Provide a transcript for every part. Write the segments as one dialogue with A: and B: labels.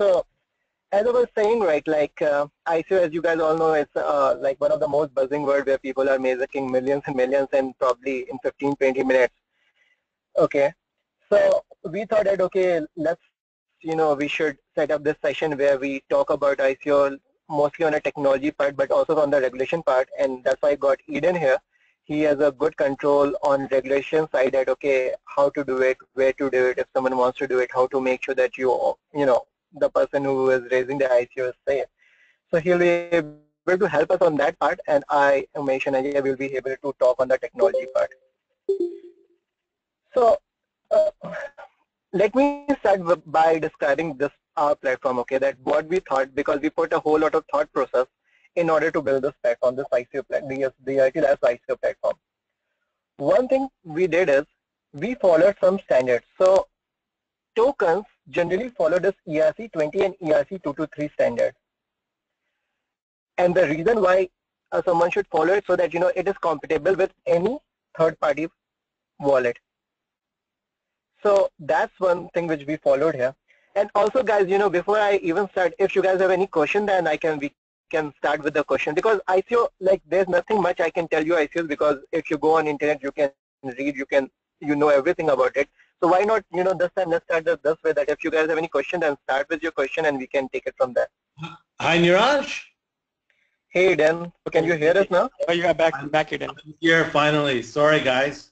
A: So as I was saying, right, like uh, ICO, as you guys all know, it's uh, like one of the most buzzing word where people are making millions and millions and probably in 15, 20 minutes. Okay, so we thought that, okay, let's, you know, we should set up this session where we talk about ICO mostly on a technology part, but also on the regulation part. And that's why I got Eden here. He has a good control on regulation side that, okay, how to do it, where to do it, if someone wants to do it, how to make sure that you, you know, the person who is raising the ICO is safe. So he'll be able to help us on that part and I, Umesh and Ajay will be able to talk on the technology part. So uh, let me start by describing this our platform, okay, that what we thought because we put a whole lot of thought process in order to build this platform, this ICO platform, the, IT Labs ICO platform. One thing we did is we followed some standards. So tokens generally follow this ERC20 and ERC223 standard. And the reason why uh, someone should follow it so that you know it is compatible with any third-party wallet. So that's one thing which we followed here. And also guys, you know, before I even start, if you guys have any question, then I can we can start with the question because ICO, like there's nothing much I can tell you ICOs because if you go on internet, you can read, you can, you know everything about it. So why not, you know, this time let's start this, this way that if you guys have any question, then start with your question and we can take it from there.
B: Hi, Neeraj.
A: Hey, Dan. Can you hear us now?
C: Oh, you are back, I'm back, Eden.
B: Here, finally. Sorry, guys.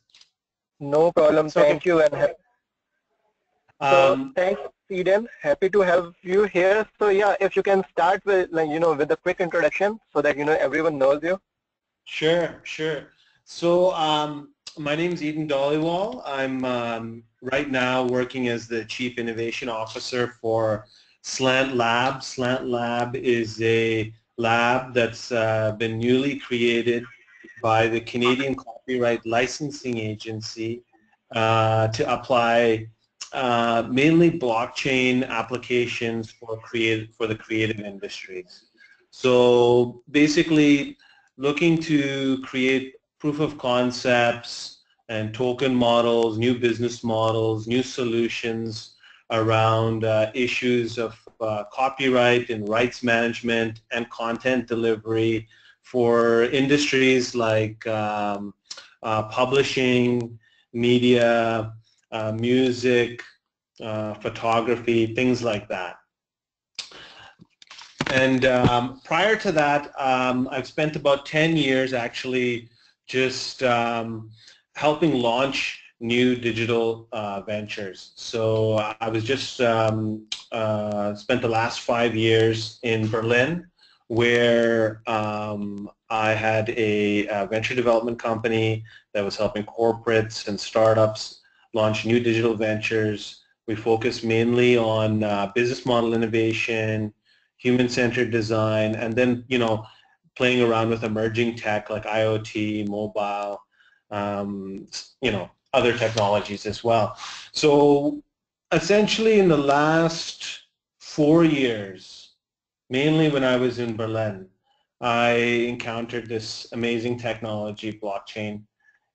A: No problem. It's Thank okay. you. And um, so, thanks, Eden. Happy to have you here. So yeah, if you can start with, like, you know, with a quick introduction so that, you know, everyone knows you.
B: Sure, sure. So um, my name is Eden Dhaliwal. I'm um, right now working as the Chief Innovation Officer for Slant Lab. Slant Lab is a lab that's uh, been newly created by the Canadian Copyright Licensing Agency uh, to apply uh, mainly blockchain applications for creative for the creative industries. So basically looking to create proof of concepts and token models, new business models, new solutions around uh, issues of uh, copyright and rights management and content delivery for industries like um, uh, publishing, media, uh, music, uh, photography, things like that. And um, prior to that, um, I've spent about 10 years actually just um, helping launch new digital uh, ventures. So I was just um, uh, spent the last five years in Berlin where um, I had a, a, venture development company that was helping corporates and startups launch new digital ventures. We focus mainly on uh, business model innovation, human-centered design, and then, you know, playing around with emerging tech like IoT, mobile, um, you know, other technologies as well. So essentially in the last four years, mainly when I was in Berlin, I encountered this amazing technology, blockchain,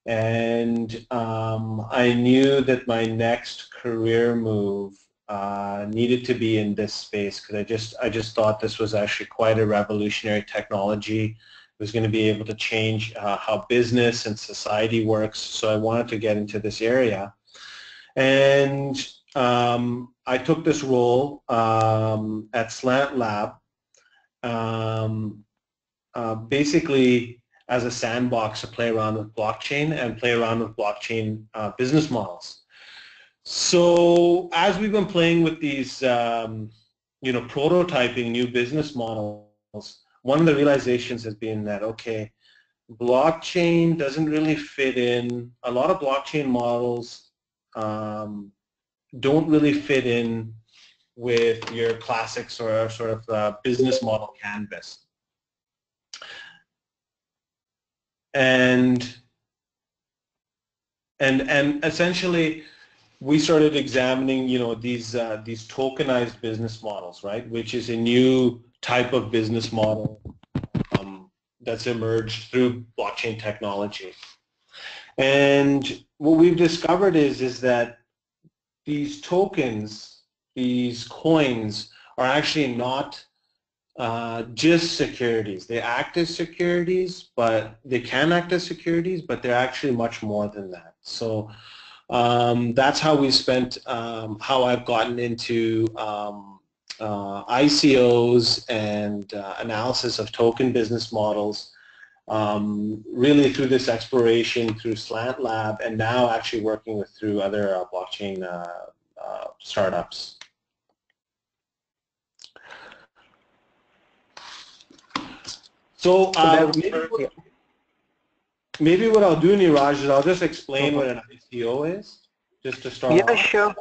B: and um, I knew that my next career move uh, needed to be in this space because I just I just thought this was actually quite a revolutionary technology. It was going to be able to change uh, how business and society works. So I wanted to get into this area, and um, I took this role um, at Slant Lab, um, uh, basically as a sandbox to play around with blockchain and play around with blockchain uh, business models. So as we've been playing with these, um, you know, prototyping new business models, one of the realizations has been that, okay, blockchain doesn't really fit in. A lot of blockchain models um, don't really fit in with your classic sort of, sort of uh, business model canvas. And, and, and essentially, we started examining, you know, these uh, these tokenized business models, right? Which is a new type of business model um, that's emerged through blockchain technology. And what we've discovered is is that these tokens, these coins, are actually not uh, just securities. They act as securities, but they can act as securities, but they're actually much more than that. So um, that's how we spent, um, how I've gotten into um, uh, ICOs and uh, analysis of token business models, um, really through this exploration through Slant Lab, and now actually working with through other uh, blockchain uh, uh, startups. So, uh, maybe, what, I'll do, Neeraj, is I'll just explain what an ICO is, just to start
A: Yeah,
B: off.
A: sure.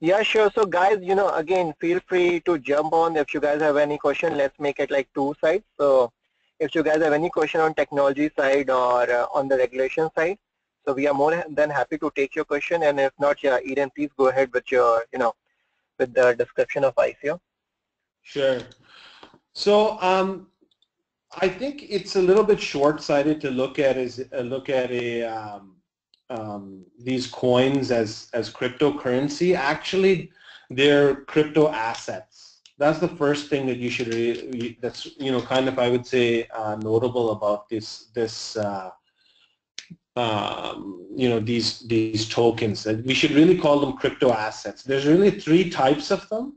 A: Yeah, sure. So guys, you know, again, feel free to jump on. If you guys have any question, let's make it like two sides. So if you guys have any question on technology side or uh, on the regulation side, so we are more than happy to take your question. And if not, yeah, Eden, please go ahead with your, you know, with the description of ICO.
B: Sure. So um, I think it's a little bit short-sighted to look at is uh, look at a um, um, these coins as as cryptocurrency. Actually, they're crypto assets. That's the first thing that you should really, that's you know kind of I would say uh, notable about this this uh, um, you know these these tokens we should really call them crypto assets. There's really three types of them.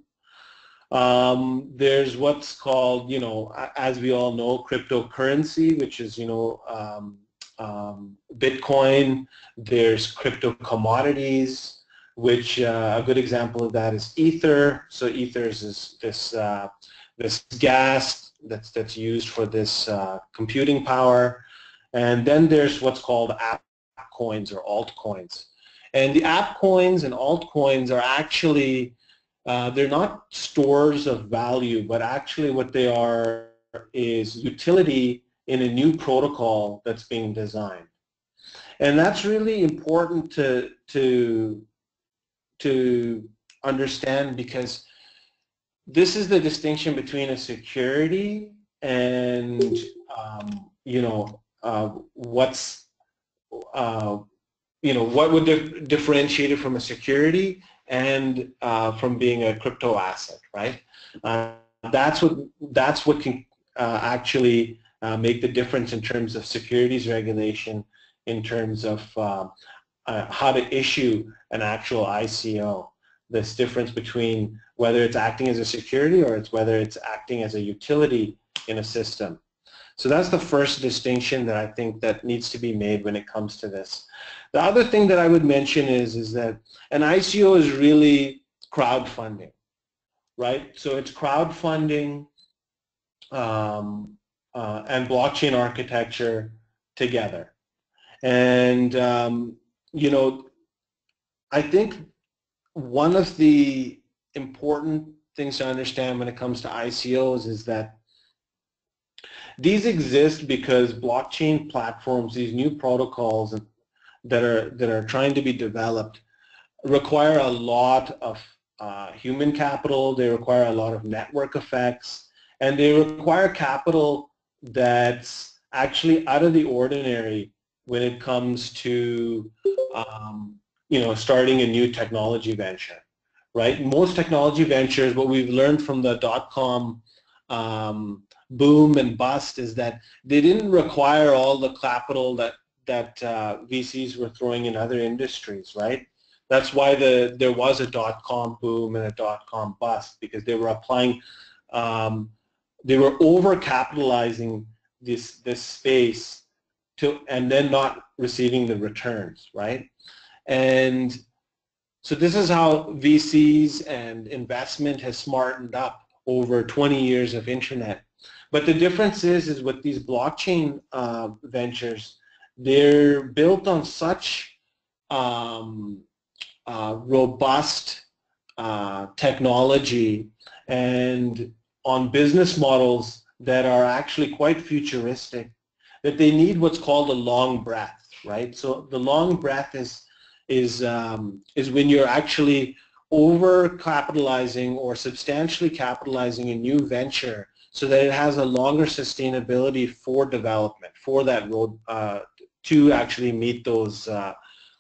B: Um, there's what's called, you know, as we all know, cryptocurrency, which is, you know, um, um, Bitcoin. There's crypto commodities, which uh, a good example of that is Ether. So Ether is this this, uh, this gas that's that's used for this uh, computing power. And then there's what's called app coins or altcoins. And the app coins and altcoins are actually uh, they're not stores of value, but actually what they are is utility in a new protocol that's being designed. And that's really important to, to, to understand because this is the distinction between a security and, um, you know, uh, what's, uh, you know, what would dif differentiate it from a security and uh, from being a crypto asset, right? Uh, that's what that's what can uh, actually uh, make the difference in terms of securities regulation, in terms of uh, uh, how to issue an actual ICO. This difference between whether it's acting as a security or it's whether it's acting as a utility in a system. So that's the first distinction that I think that needs to be made when it comes to this. The other thing that I would mention is, is that an ICO is really crowdfunding, right? So it's crowdfunding um, uh, and blockchain architecture together. And, um, you know, I think one of the important things to understand when it comes to ICOs is that these exist because blockchain platforms, these new protocols that are that are trying to be developed, require a lot of uh, human capital. They require a lot of network effects, and they require capital that's actually out of the ordinary when it comes to um, you know starting a new technology venture right most technology ventures what we've learned from the dot-com um, boom and bust is that they didn't require all the capital that that uh, VCs were throwing in other industries right that's why the there was a dot-com boom and a dot-com bust because they were applying um, they were over capitalizing this this space to and then not receiving the returns, right? And so this is how VCs and investment has smartened up over 20 years of internet. But the difference is, is with these blockchain uh, ventures, they're built on such um, uh, robust uh, technology and on business models that are actually quite futuristic, that they need what's called a long breath, right? So the long breath is, is, um, is when you're actually over capitalizing or substantially capitalizing a new venture so that it has a longer sustainability for development, for that road, uh, to actually meet those uh,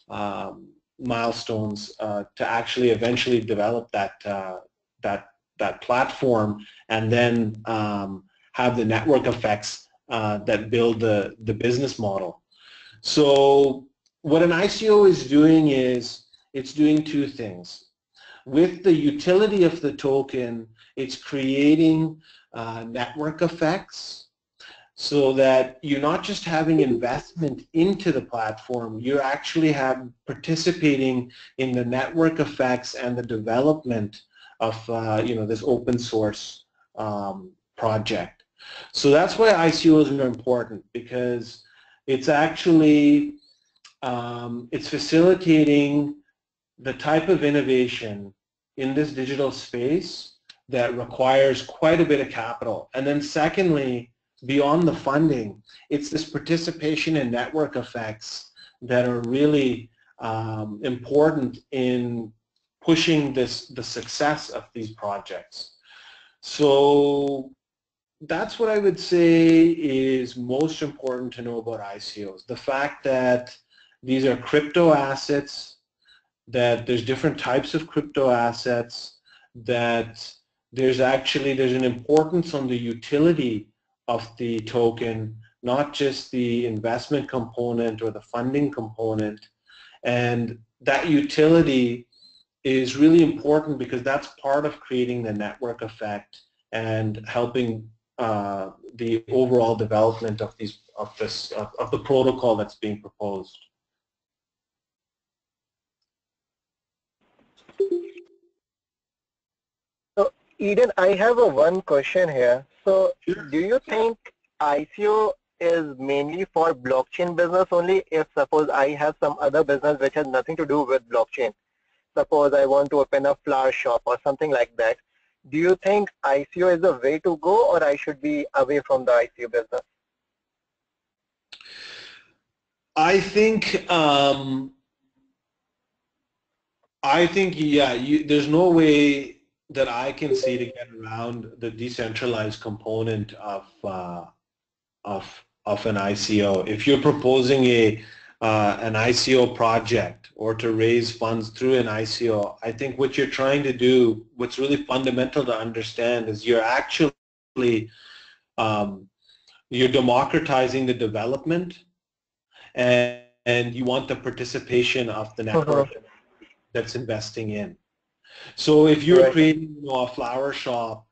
B: um, milestones uh, to actually eventually develop that, uh, that that platform and then um, have the network effects uh, that build the, the business model. So what an ICO is doing is it's doing two things. With the utility of the token, it's creating uh, network effects so that you're not just having investment into the platform, you're actually have participating in the network effects and the development of uh, you know this open source um, project. So that's why ICOs are important because it's actually um, it's facilitating the type of innovation in this digital space that requires quite a bit of capital. And then secondly, beyond the funding, it's this participation and network effects that are really um, important in pushing this the success of these projects. So that's what I would say is most important to know about ICOs. The fact that these are crypto assets, that there's different types of crypto assets, that there's actually there's an importance on the utility of the token, not just the investment component or the funding component. And that utility is really important because that's part of creating the network effect and helping uh, the overall development of these of this of, of the protocol that's being proposed.
A: So Eden, I have a one question here. So do you think ICO is mainly for blockchain business only if suppose I have some other business which has nothing to do with blockchain? Suppose I want to open a flower shop or something like that. Do you think ICO is the way to go or I should be away from the ICO business?
B: I think um, I think yeah, you, there's no way that I can see to get around the decentralized component of uh, of of an ICO. If you're proposing a uh, an ICO project or to raise funds through an ICO, I think what you're trying to do, what's really fundamental to understand is you're actually um, you're democratizing the development and, and you want the participation of the network uh-huh. that's investing in. So if you're right. creating you know, a flower shop,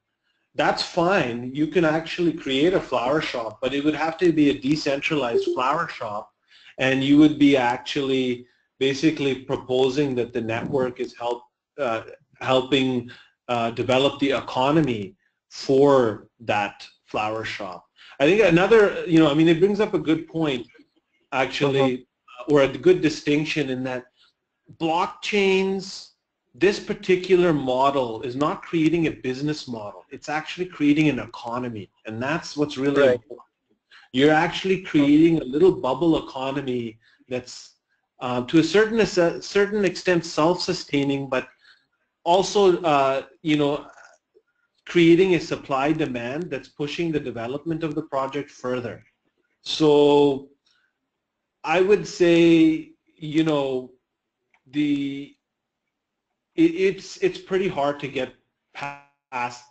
B: that's fine. You can actually create a flower shop, but it would have to be a decentralized flower shop, and you would be actually basically proposing that the network is help uh, helping uh, develop the economy for that flower shop. I think another, you know, I mean, it brings up a good point, actually, uh-huh. or a good distinction in that blockchains this particular model is not creating a business model. It's actually creating an economy. And that's what's really right. important. You're actually creating a little bubble economy that's uh, to a certain, a certain extent self-sustaining, but also, uh, you know, creating a supply demand that's pushing the development of the project further. So I would say, you know, the it's it's pretty hard to get past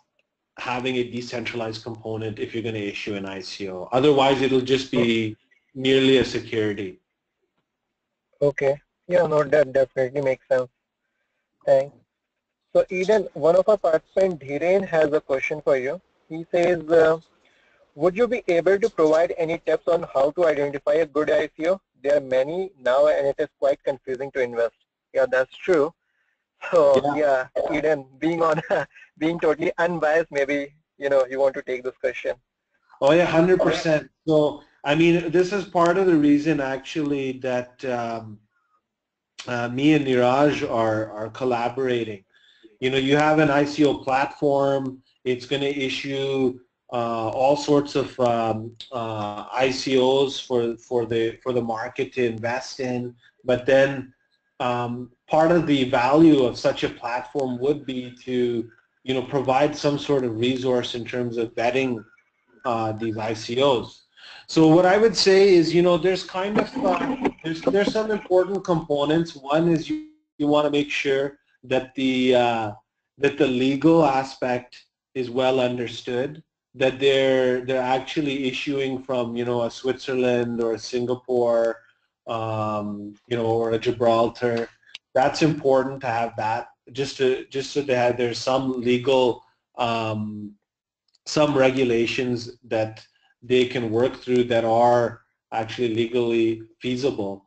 B: having a decentralized component if you're going to issue an ICO. Otherwise, it'll just be merely a security.
A: Okay. Yeah, no, that definitely makes sense. Thanks. So Eden, one of our participants, Dhiren, has a question for you. He says, uh, would you be able to provide any tips on how to identify a good ICO? There are many now and it is quite confusing to invest. Yeah, that's true. So yeah, yeah Eden, being on, being totally unbiased, maybe you know you want to take this question.
B: Oh yeah, hundred percent. So I mean, this is part of the reason actually that um, uh, me and Neeraj are are collaborating. You know, you have an ICO platform. It's going to issue uh, all sorts of um, uh, ICOs for for the for the market to invest in. But then um, part of the value of such a platform would be to you know provide some sort of resource in terms of vetting uh, these ICOs. So what I would say is you know there's kind of uh, there's there's some important components. One is you you want to make sure that the uh, that the legal aspect is well understood, that they're they're actually issuing from you know a Switzerland or a Singapore, um, you know, or a Gibraltar. That's important to have that just to just so that there's some legal um, some regulations that they can work through that are actually legally feasible.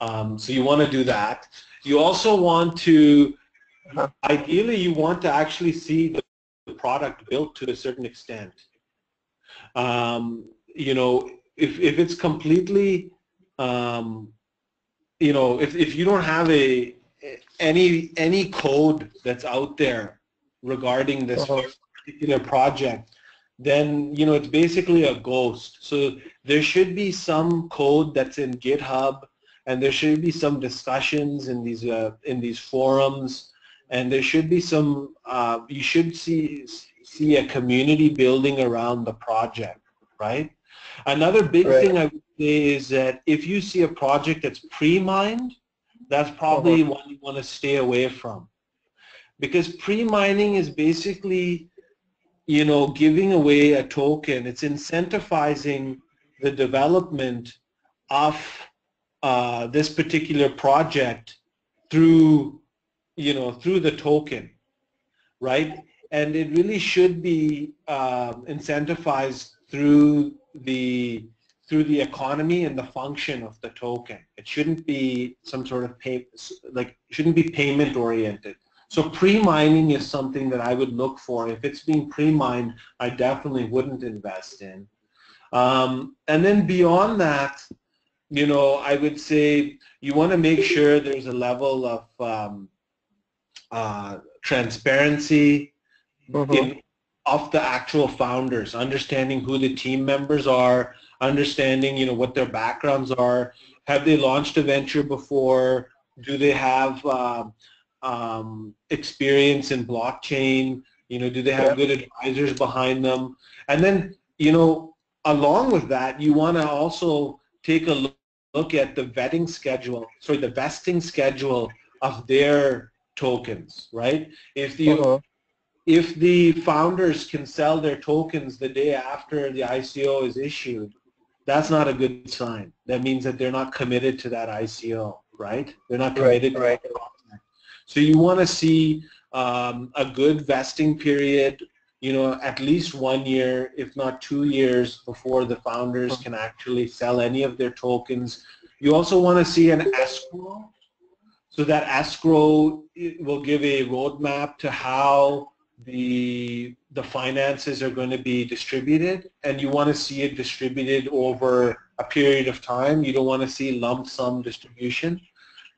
B: Um, so you want to do that. You also want to, ideally you want to actually see the, the product built to a certain extent. Um, you know, if, if it's completely, um, you know, if, if you don't have a any any code that's out there regarding this uh-huh. particular project, then you know it's basically a ghost. So there should be some code that's in GitHub, and there should be some discussions in these uh, in these forums, and there should be some. Uh, you should see see a community building around the project, right? Another big right. thing I would say is that if you see a project that's pre-mined, that's probably one you want to stay away from, because pre-mining is basically you know, giving away a token. It's incentivizing the development of uh, this particular project through, you know, through the token, right? And it really should be um, incentivized through the through the economy and the function of the token. It shouldn't be some sort of pay, like shouldn't be payment oriented. So pre-mining is something that I would look for. If it's being pre-mined, I definitely wouldn't invest in. Um, and then beyond that, you know, I would say you want to make sure there's a level of um, uh, transparency mm-hmm. in, of the actual founders, understanding who the team members are, understanding, you know, what their backgrounds are. Have they launched a venture before? Do they have um, um, experience in blockchain? You know, do they have good advisors behind them? And then, you know, along with that, you want to also take a look, look at the vetting schedule, sorry, the vesting schedule of their tokens, right? If the uh-huh. if the founders can sell their tokens the day after the ICO is issued, that's not a good sign. That means that they're not committed to that ICO, right? They're not committed
A: right,
B: right. So you want to see um, a good vesting period, you know, at least one year, if not two years before the founders can actually sell any of their tokens. You also want to see an escrow. So that escrow will give a roadmap to how the the finances are going to be distributed and you want to see it distributed over a period of time. You don't want to see lump sum distribution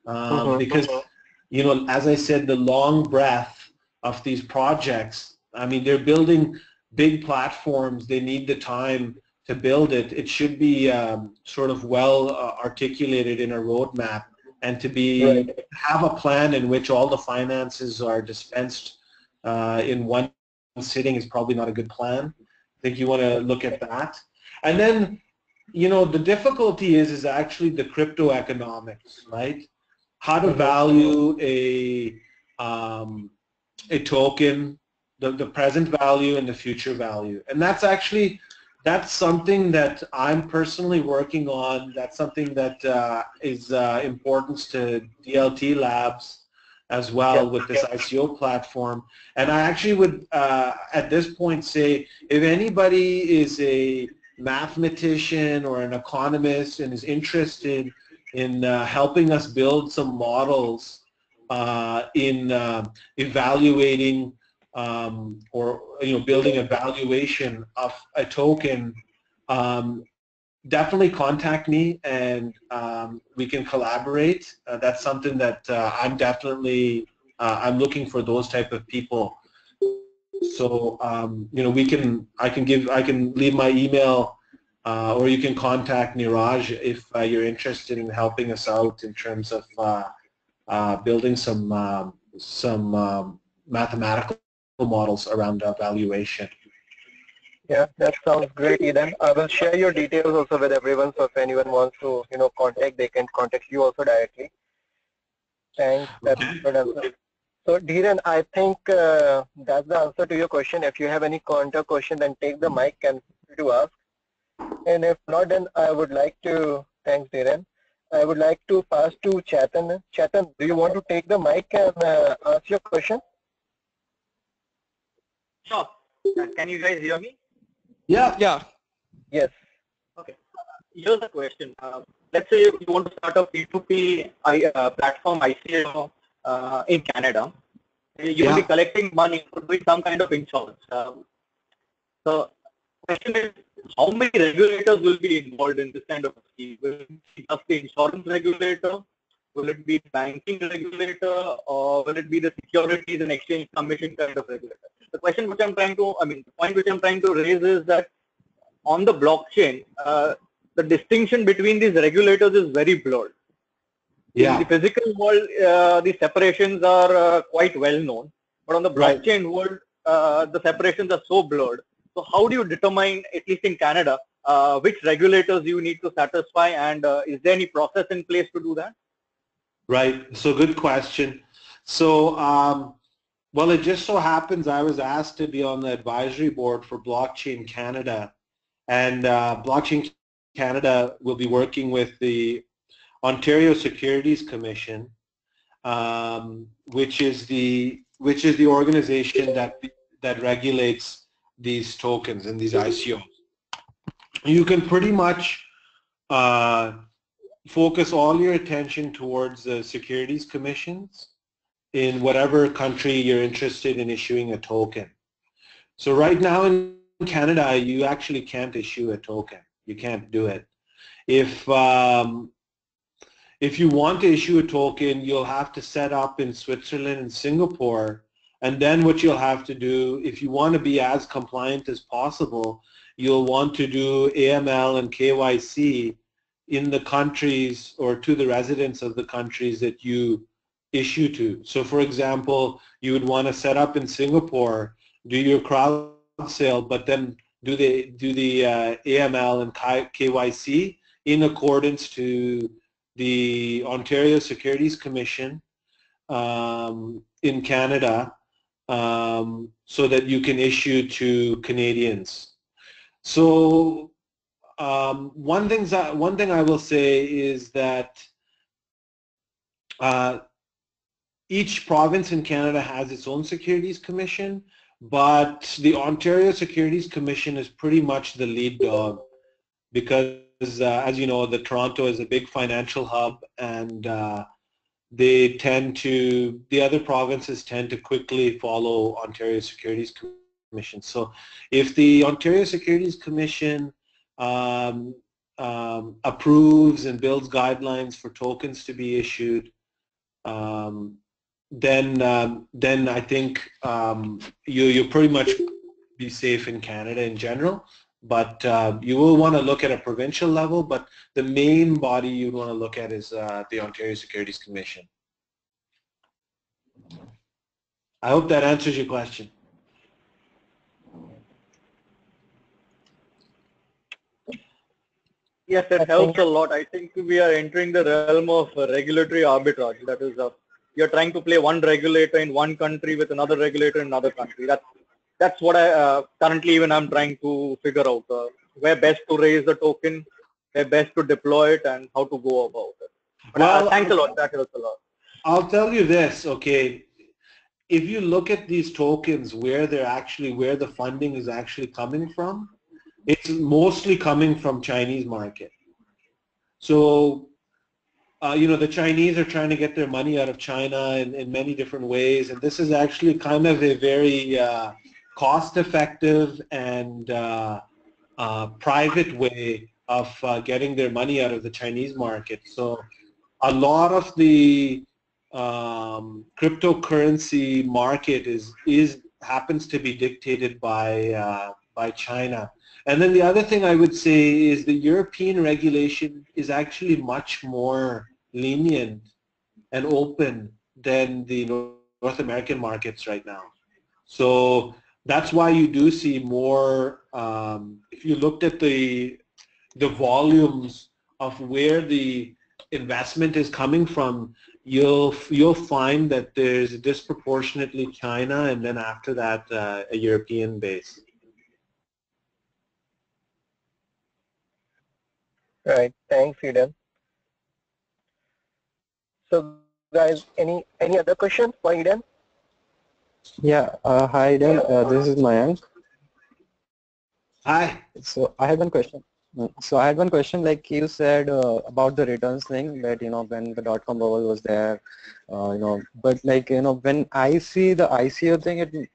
B: um, uh-huh, because uh-huh you know, as I said, the long breath of these projects, I mean, they're building big platforms. They need the time to build it. It should be um, sort of well uh, articulated in a roadmap and to be right. have a plan in which all the finances are dispensed uh, in one sitting is probably not a good plan. I think you want to look at that. And then, you know, the difficulty is is actually the crypto economics, right? how to value a um, a token, the, the present value and the future value. And that's actually, that's something that I'm personally working on. That's something that uh, is uh, important to DLT Labs as well with this ICO platform. And I actually would, uh, at this point, say if anybody is a mathematician or an economist and is interested in uh, helping us build some models uh, in uh, evaluating um, or you know building a valuation of a token. Um, definitely contact me and um, we can collaborate. Uh, that's something that uh, I'm definitely uh, I'm looking for those type of people. So um, you know we can I can give I can leave my email uh, or you can contact Neeraj if uh, you're interested in helping us out in terms of uh, building some um, some um, mathematical models around valuation.
A: Yeah, that sounds great, Eden. I will share your details also with everyone. So if anyone wants to, you know, contact, they can contact you also directly. Thanks. That's
B: okay.
A: good answer. So Dhiren, I think uh, that's the answer to your question. If you have any counter question, then take the mic and to ask. And if not, then I would like to, thanks Dhiren. I would like to pass to Chetan. Chetan, do you want to take the mic and uh, ask your question?
C: Sure. Uh, Can you guys hear me?
B: Yeah.
D: Yeah.
A: Yes. Okay.
C: Here's the question. Uh, let's say you want to start a P2P I, uh, platform ICO uh, in Canada. You will be collecting money for doing some kind of insurance. Um, so question is, how many regulators will be involved in this kind of scheme? Will it be just the insurance regulator? Will it be banking regulator or will it be the Securities and Exchange Commission kind of regulator? The question which I'm trying to, I mean, the point which I'm trying to raise is that on the blockchain, uh, the distinction between these regulators is very blurred.
B: Yeah.
C: In the physical world, uh, the separations are uh, quite well known, but on the
B: Right.
C: blockchain world, uh, the separations are so blurred. So how do you determine, at least in Canada, uh, which regulators you need to satisfy, and uh, is there any process in place to do that?
B: Right. So good question. So, um, well, it just so happens I was asked to be on the advisory board for Blockchain Canada, and uh, Blockchain Canada will be working with the Ontario Securities Commission, um, which is the which is the organization that that regulates these tokens and these ICOs. You can pretty much uh, focus all your attention towards the securities commissions in whatever country you're interested in issuing a token. So right now in Canada, you actually can't issue a token. You can't do it. If um, if you want to issue a token, you'll have to set up in Switzerland and Singapore. And then what you'll have to do, if you want to be as compliant as possible, you'll want to do AML and KYC in the countries or to the residents of the countries that you issue to. So for example, you would want to set up in Singapore, do your crowd sale, but then do the, do the uh, AML and KYC in accordance to the Ontario Securities Commission um, in Canada um, so that you can issue to Canadians. So um, one, things I, one thing I will say is that uh, each province in Canada has its own securities commission, but the Ontario Securities Commission is pretty much the lead dog because, uh, as you know, the Toronto is a big financial hub and uh, they tend to, the other provinces tend to quickly follow Ontario Securities Commission. So if the Ontario Securities Commission um, um, approves and builds guidelines for tokens to be issued, um, then um, then I think um, you you pretty much be safe in Canada in general. But uh, you will want to look at a provincial level. But the main body you want to look at is uh, the Ontario Securities Commission. I hope that answers your question.
C: Yes, it helps a lot. I think we are entering the realm of regulatory arbitrage. That is, uh, you're trying to play one regulator in one country with another regulator in another country. That's that's what I uh, currently even I'm trying to figure out. Uh, where best to raise the token, where best to deploy it, and how to go about it. But, uh,
B: Well,
C: thanks a lot. That helps a lot.
B: I'll tell you this, okay. If you look at these tokens, where they're actually, where the funding is actually coming from, it's mostly coming from Chinese market. So, uh, you know, the Chinese are trying to get their money out of China in, in many different ways, and this is actually kind of a very uh, cost-effective and uh, uh, private way of uh, getting their money out of the Chinese market. So, a lot of the um, cryptocurrency market is is happens to be dictated by uh, by China. And then the other thing I would say is the European regulation is actually much more lenient and open than the North American markets right now. So that's why you do see more. Um, if you looked at the the volumes of where the investment is coming from, you'll you'll find that there's disproportionately China, and then after that, uh, a European base.
A: Right. Thanks, Eden. So, guys, any any other questions for Eden?
D: Yeah. Uh, hi, Eden. Uh, this is Mayank.
B: Hi.
D: So I had one question. So I had one question, like you said uh, about the returns thing that, you know, when the dot-com bubble was there, uh, you know, but like, you know, when I see the ICO thing, it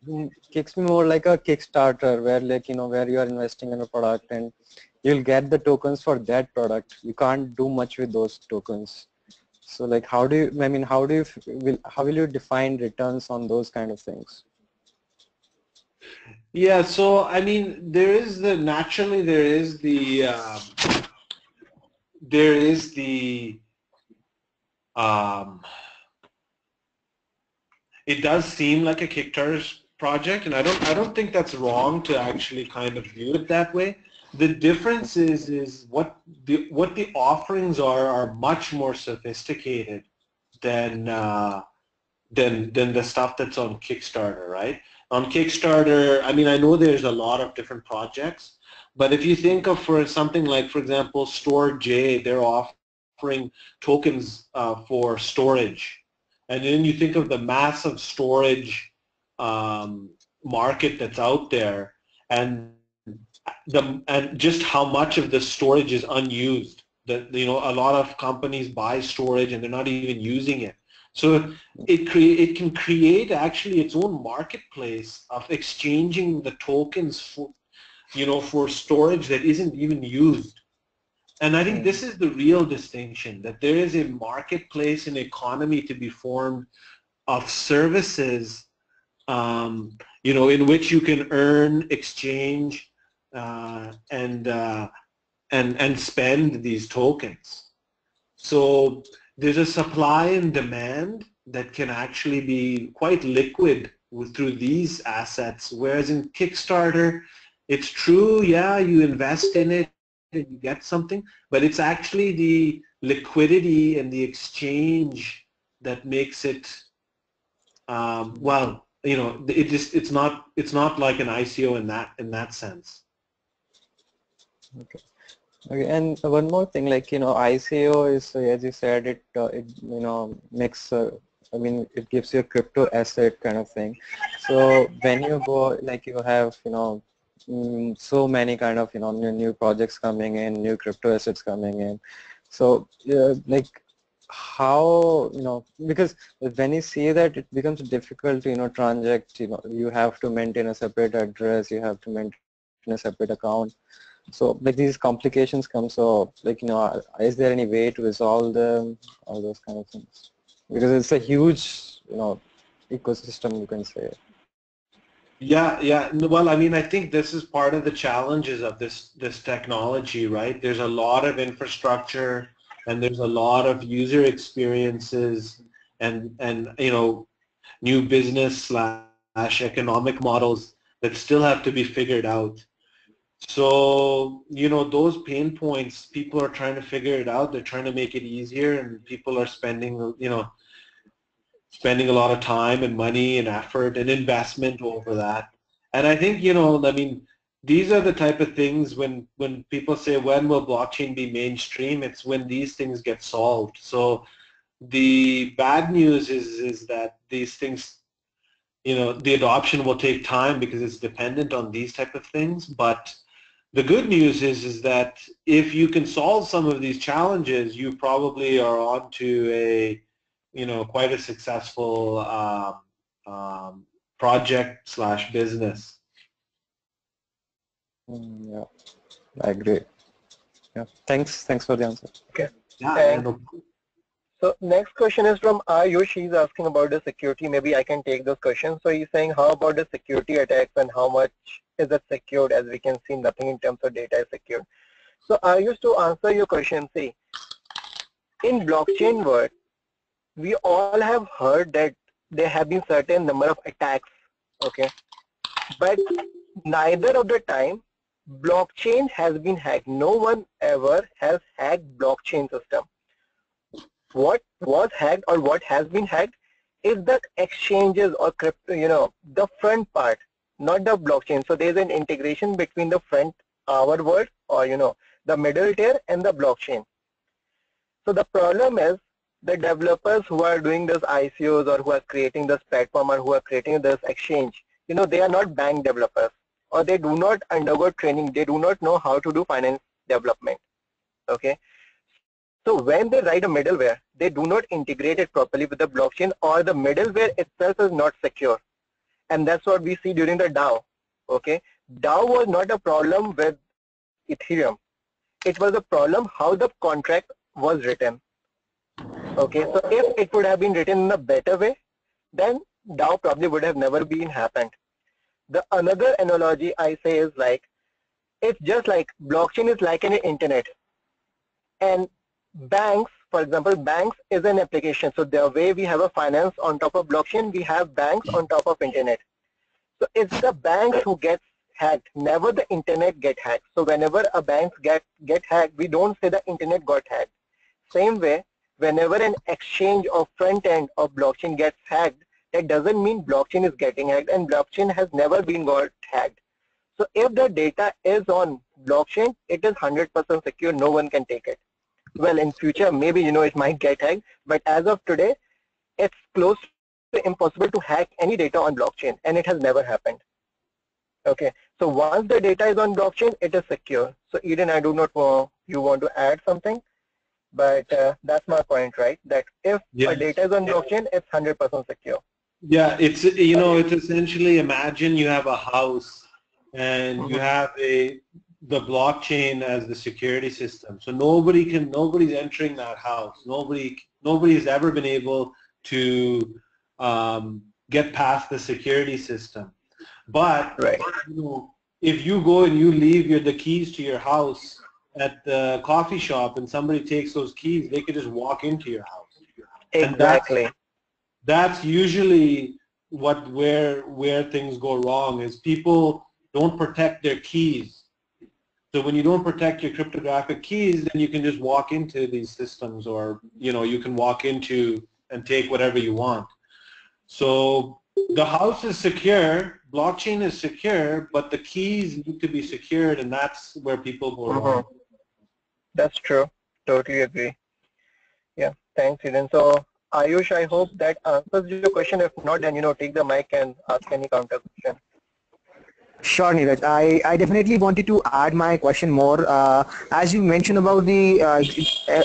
D: kicks me more like a Kickstarter where like, you know, where you are investing in a product and you'll get the tokens for that product. You can't do much with those tokens. So like, how do you, I mean, how do you, will, how will you define returns on those kind of things?
B: Yeah, so I mean, there is the naturally there is the um, there is the um, it does seem like a Kickstarter project, and I don't I don't think that's wrong to actually kind of view it that way. The difference is is what the what the offerings are are much more sophisticated than uh, than than the stuff that's on Kickstarter, right? On Kickstarter, I mean, I know there's a lot of different projects, but if you think of for something like, for example, Storj, they're offering tokens uh, for storage. And then you think of the massive storage um, market that's out there and the and just how much of the storage is unused. That you know, a lot of companies buy storage and they're not even using it. So it it can create actually its own marketplace of exchanging the tokens for you know for storage that isn't even used. And I think this is the real distinction that there is a marketplace and economy to be formed of services um, you know in which you can earn exchange and uh, and and spend these tokens. So there's a supply and demand that can actually be quite liquid through these assets. Whereas in Kickstarter, it's true, yeah, you invest in it and you get something, but it's actually the liquidity and the exchange that makes it, um, well, you know, it just it's not it's not like an ICO in that in that sense.
D: Okay. Okay, and one more thing, like you know, ICO is as you said, it uh, it you know makes. Uh, I mean, it gives you a crypto asset kind of thing. So when you go, like you have, you know, mm, so many kind of you know new, new projects coming in, new crypto assets coming in. So uh, like how you know because when you see that it becomes difficult to you know transact you know you have to maintain a separate address you have to maintain a separate account so like these complications come so like you know is there any way to resolve them all those kind of things because it's a huge you know ecosystem you can say
B: Yeah, yeah. Well, I mean, I think this is part of the challenges of this this technology, right? There's a lot of infrastructure, and there's a lot of user experiences, and and you know, new business slash economic models that still have to be figured out. So you know, those pain points, people are trying to figure it out. They're trying to make it easier, and people are spending, you know, spending a lot of time and money and effort and investment over that. And I think, you know, I mean, these are the type of things when, when people say, when will blockchain be mainstream? It's when these things get solved. So the bad news is, is that these things, you know, the adoption will take time because it's dependent on these type of things. But the good news is, is that if you can solve some of these challenges, you probably are onto a, you know, quite a successful um, um, project slash business.
D: Mm, yeah i agree yeah thanks thanks for the answer Okay.
B: Yeah,
A: And-
B: no-
A: So next question is from Ayush. He's asking about the security. Maybe I can take those questions. So he's saying, how about the security attacks and how much is it secured? As we can see, nothing in terms of data is secured. So Ayush to answer your question, see, in blockchain world, we all have heard that there have been certain number of attacks, okay? But neither of the time, blockchain has been hacked. No one ever has hacked blockchain system what was hacked or what has been hacked is the exchanges or crypto, you know, the front part, not the blockchain. So there's an integration between the front, our world, or you know, the middle tier and the blockchain. So the problem is the developers who are doing this ICOs or who are creating this platform or who are creating this exchange, you know, they are not bank developers or they do not undergo training. They do not know how to do finance development. Okay. So when they write a middleware, they do not integrate it properly with the blockchain or the middleware itself is not secure. And that's what we see during the DAO. Okay. DAO was not a problem with Ethereum. It was a problem how the contract was written. Okay, so if it would have been written in a better way, then DAO probably would have never been happened. The another analogy I say is like, it's just like blockchain is like an internet. And banks, for example, banks is an application. So the way we have a finance on top of blockchain, we have banks on top of internet. So it's the banks who get hacked, never the internet get hacked. So whenever a bank get, get hacked, we don't say the internet got hacked. Same way, whenever an exchange or front end of blockchain gets hacked, that doesn't mean blockchain is getting hacked and blockchain has never been got hacked. So if the data is on blockchain, it is 100% secure, no one can take it. Well, in future, maybe, you know, it might get hacked, but as of today, it's close to impossible to hack any data on blockchain and it has never happened. Okay, so once the data is on blockchain, it is secure. So Eden, I do not know, you want to add something? But uh, that's my point, right? That if yeah. a data is on blockchain, it's 100% secure.
B: Yeah, it's, you know, it's essentially imagine you have a house and you mm-hmm. have a the blockchain as the security system. So nobody can, nobody's entering that house. Nobody, nobody has ever been able to um, get past the security system. But
A: right.
B: you know, if you go and you leave your, the keys to your house at the coffee shop and somebody takes those keys, they could just walk into your house.
A: Exactly.
B: That's, that's, usually what where where things go wrong is people don't protect their keys. So when you don't protect your cryptographic keys, then you can just walk into these systems or you know you can walk into and take whatever you want. So the house is secure, blockchain is secure, but the keys need to be secured and that's where people go wrong. Uh-huh.
A: That's true. Totally agree. Yeah, thanks, Eden. So, Ayush, I hope that answers your question. If not, then, you know, take the mic and ask any counter question.
E: Sure, Neeraj. I, I definitely wanted to add my question more. Uh, as you mentioned about the uh,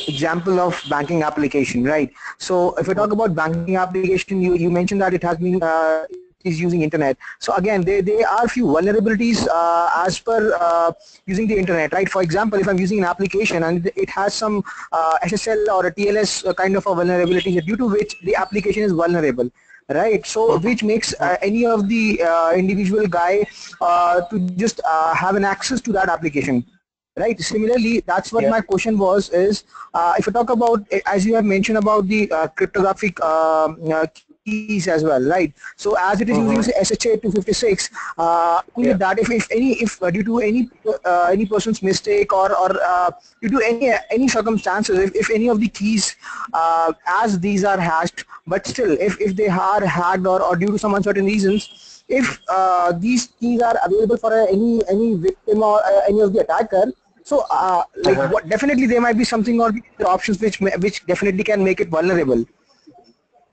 E: example of banking application, right? So if we talk about banking application, you, you mentioned that it has been uh, is using internet. So again, there, there are few vulnerabilities uh, as per uh, using the internet, right? For example, if I'm using an application and it has some uh, SSL or a TLS uh, kind of a vulnerability due to which the application is vulnerable right. So which makes uh, any of the uh, individual guy uh, to just uh, have an access to that application. Right. Similarly that's what yeah. my question was is uh, if you talk about as you have mentioned about the uh, cryptographic um, keys as well, right? So as it is uh -huh. using SHA 256, uh, yeah. that if, if any if uh, due to any uh, any person's mistake or or uh, due to any any circumstances, if, if any of the keys uh, as these are hashed, but still if if they are hacked or or due to some uncertain reasons, if uh, these keys are available for any any victim or any of the attacker, so uh, like -huh. what, definitely there might be something or options which which definitely can make it vulnerable.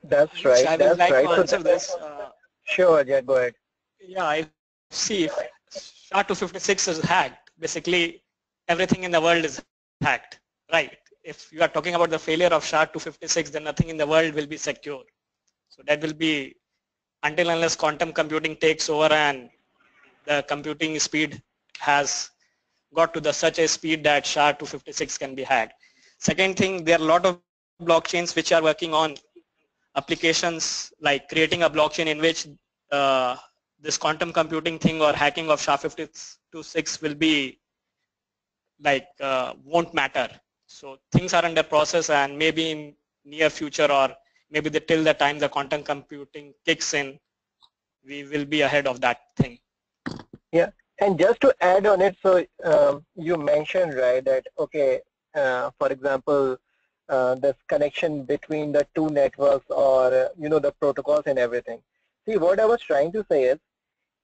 A: That's right. I would like right. to answer so this. Uh, sure, yeah, go ahead.
F: Yeah, I see if SHA-256 is hacked, basically everything in the world is hacked, right? If you are talking about the failure of SHA-256, then nothing in the world will be secure. So that will be until unless quantum computing takes over and the computing speed has got to the such a speed that SHA-256 can be hacked. Second thing, there are a lot of blockchains which are working on applications like creating a blockchain in which uh, this quantum computing thing or hacking of SHA-256 will be like uh, won't matter. So things are under process and maybe in near future or maybe the, till the time the quantum computing kicks in, we will be ahead of that thing.
A: Yeah, and just to add on it, so um, you mentioned right that okay, uh, for example, uh, this connection between the two networks or uh, you know the protocols and everything. See what I was trying to say is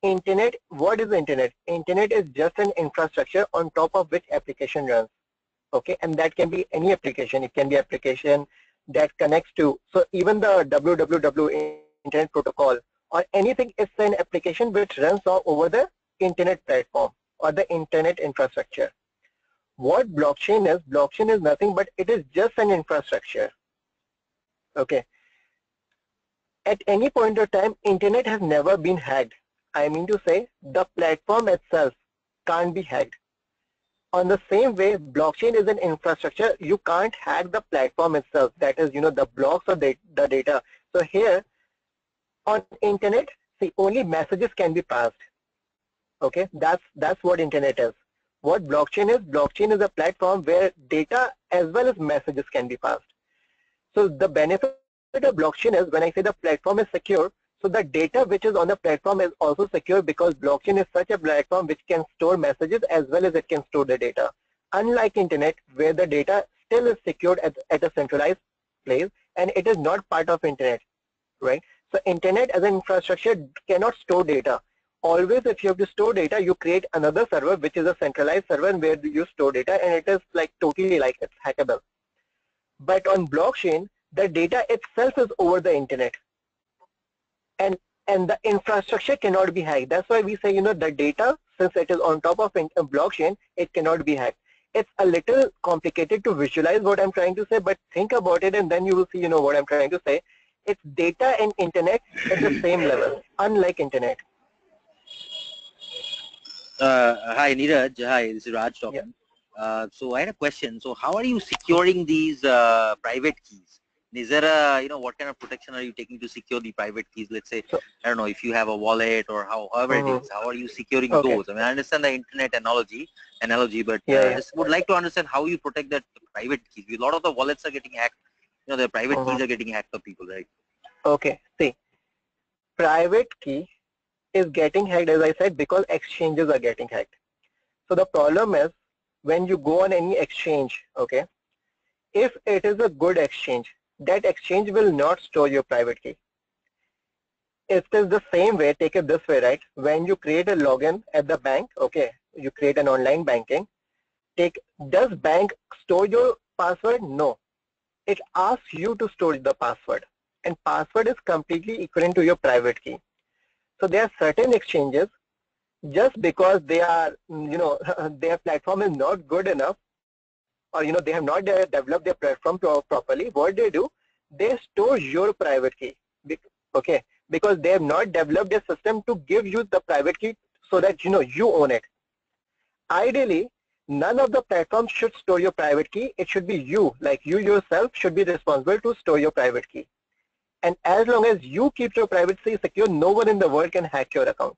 A: internet what is internet? Internet is just an infrastructure on top of which application runs okay? And that can be any application. It can be application that connects to so even the www internet protocol or anything is an application which runs over the internet platform or the internet infrastructure what blockchain is blockchain is nothing but it is just an infrastructure okay at any point of time internet has never been hacked I mean to say the platform itself can't be hacked. On the same way, blockchain is an infrastructure. You can't hack the platform itself. That is, you know, the blocks of the, the data. So here on internet, see, only messages can be passed. Okay, that's that's what internet is. What blockchain is? Blockchain is a platform where data as well as messages can be passed. So the benefit of blockchain is when I say the platform is secure, so the data which is on the platform is also secure because blockchain is such a platform which can store messages as well as it can store the data. Unlike internet where the data still is secured at, at a centralized place and it is not part of internet, right? So internet as an infrastructure cannot store data. Always if you have to store data, you create another server which is a centralized server where you store data and it is like totally like it's hackable. But on blockchain, the data itself is over the internet and and the infrastructure cannot be hacked. That's why we say, you know, the data, since it is on top of a uh, blockchain, it cannot be hacked. It's a little complicated to visualize what I'm trying to say, but think about it and then you will see, you know, what I'm trying to say. It's data and internet at the same level, unlike internet.
G: Uh, hi, Neeraj. Hi, this is Raj talking. Yeah. Uh, so I had a question. So how are you securing these uh, private keys? is there a you know what kind of protection are you taking to secure the private keys let's say i don't know if you have a wallet or how, however uh -huh. it uh-huh. how are you securing okay. those i mean i understand the internet analogy analogy but yeah, uh, yeah. just would like to understand how you protect that private keys a lot of the wallets are getting hacked you know the private uh -huh. keys uh-huh. are getting hacked for people right
A: okay see private key is getting hacked as i said because exchanges are getting hacked so the problem is when you go on any exchange okay if it is a good exchange that exchange will not store your private key. It is the same way, take it this way, right? When you create a login at the bank, okay, you create an online banking, take, does bank store your password? No. It asks you to store the password and password is completely equivalent to your private key. So there are certain exchanges just because they are, you know, their platform is not good enough or you know they have not developed their platform properly, what they do, they store your private key. Okay, because they have not developed a system to give you the private key so that you know you own it. Ideally, none of the platforms should store your private key. It should be you, like you yourself should be responsible to store your private key. And as long as you keep your privacy secure, no one in the world can hack your account.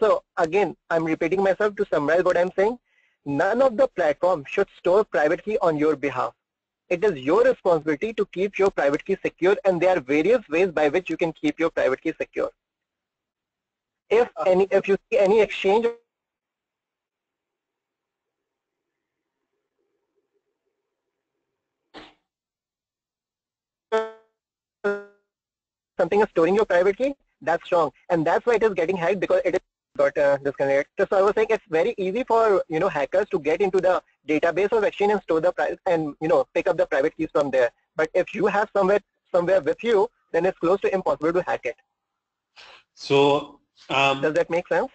A: So again, I'm repeating myself to summarize what I'm saying none of the platform should store private key on your behalf. It is your responsibility to keep your private key secure and there are various ways by which you can keep your private key secure. If uh, any, if you see any exchange something is storing your private key, that's wrong. And that's why it is getting hacked because it is got uh, disconnected. So I was saying it's very easy for you know hackers to get into the database of Exchange and store the private and you know pick up the private keys from there. But if you have somewhere somewhere with you, then it's close to impossible to hack it.
B: So
A: um, does that make sense?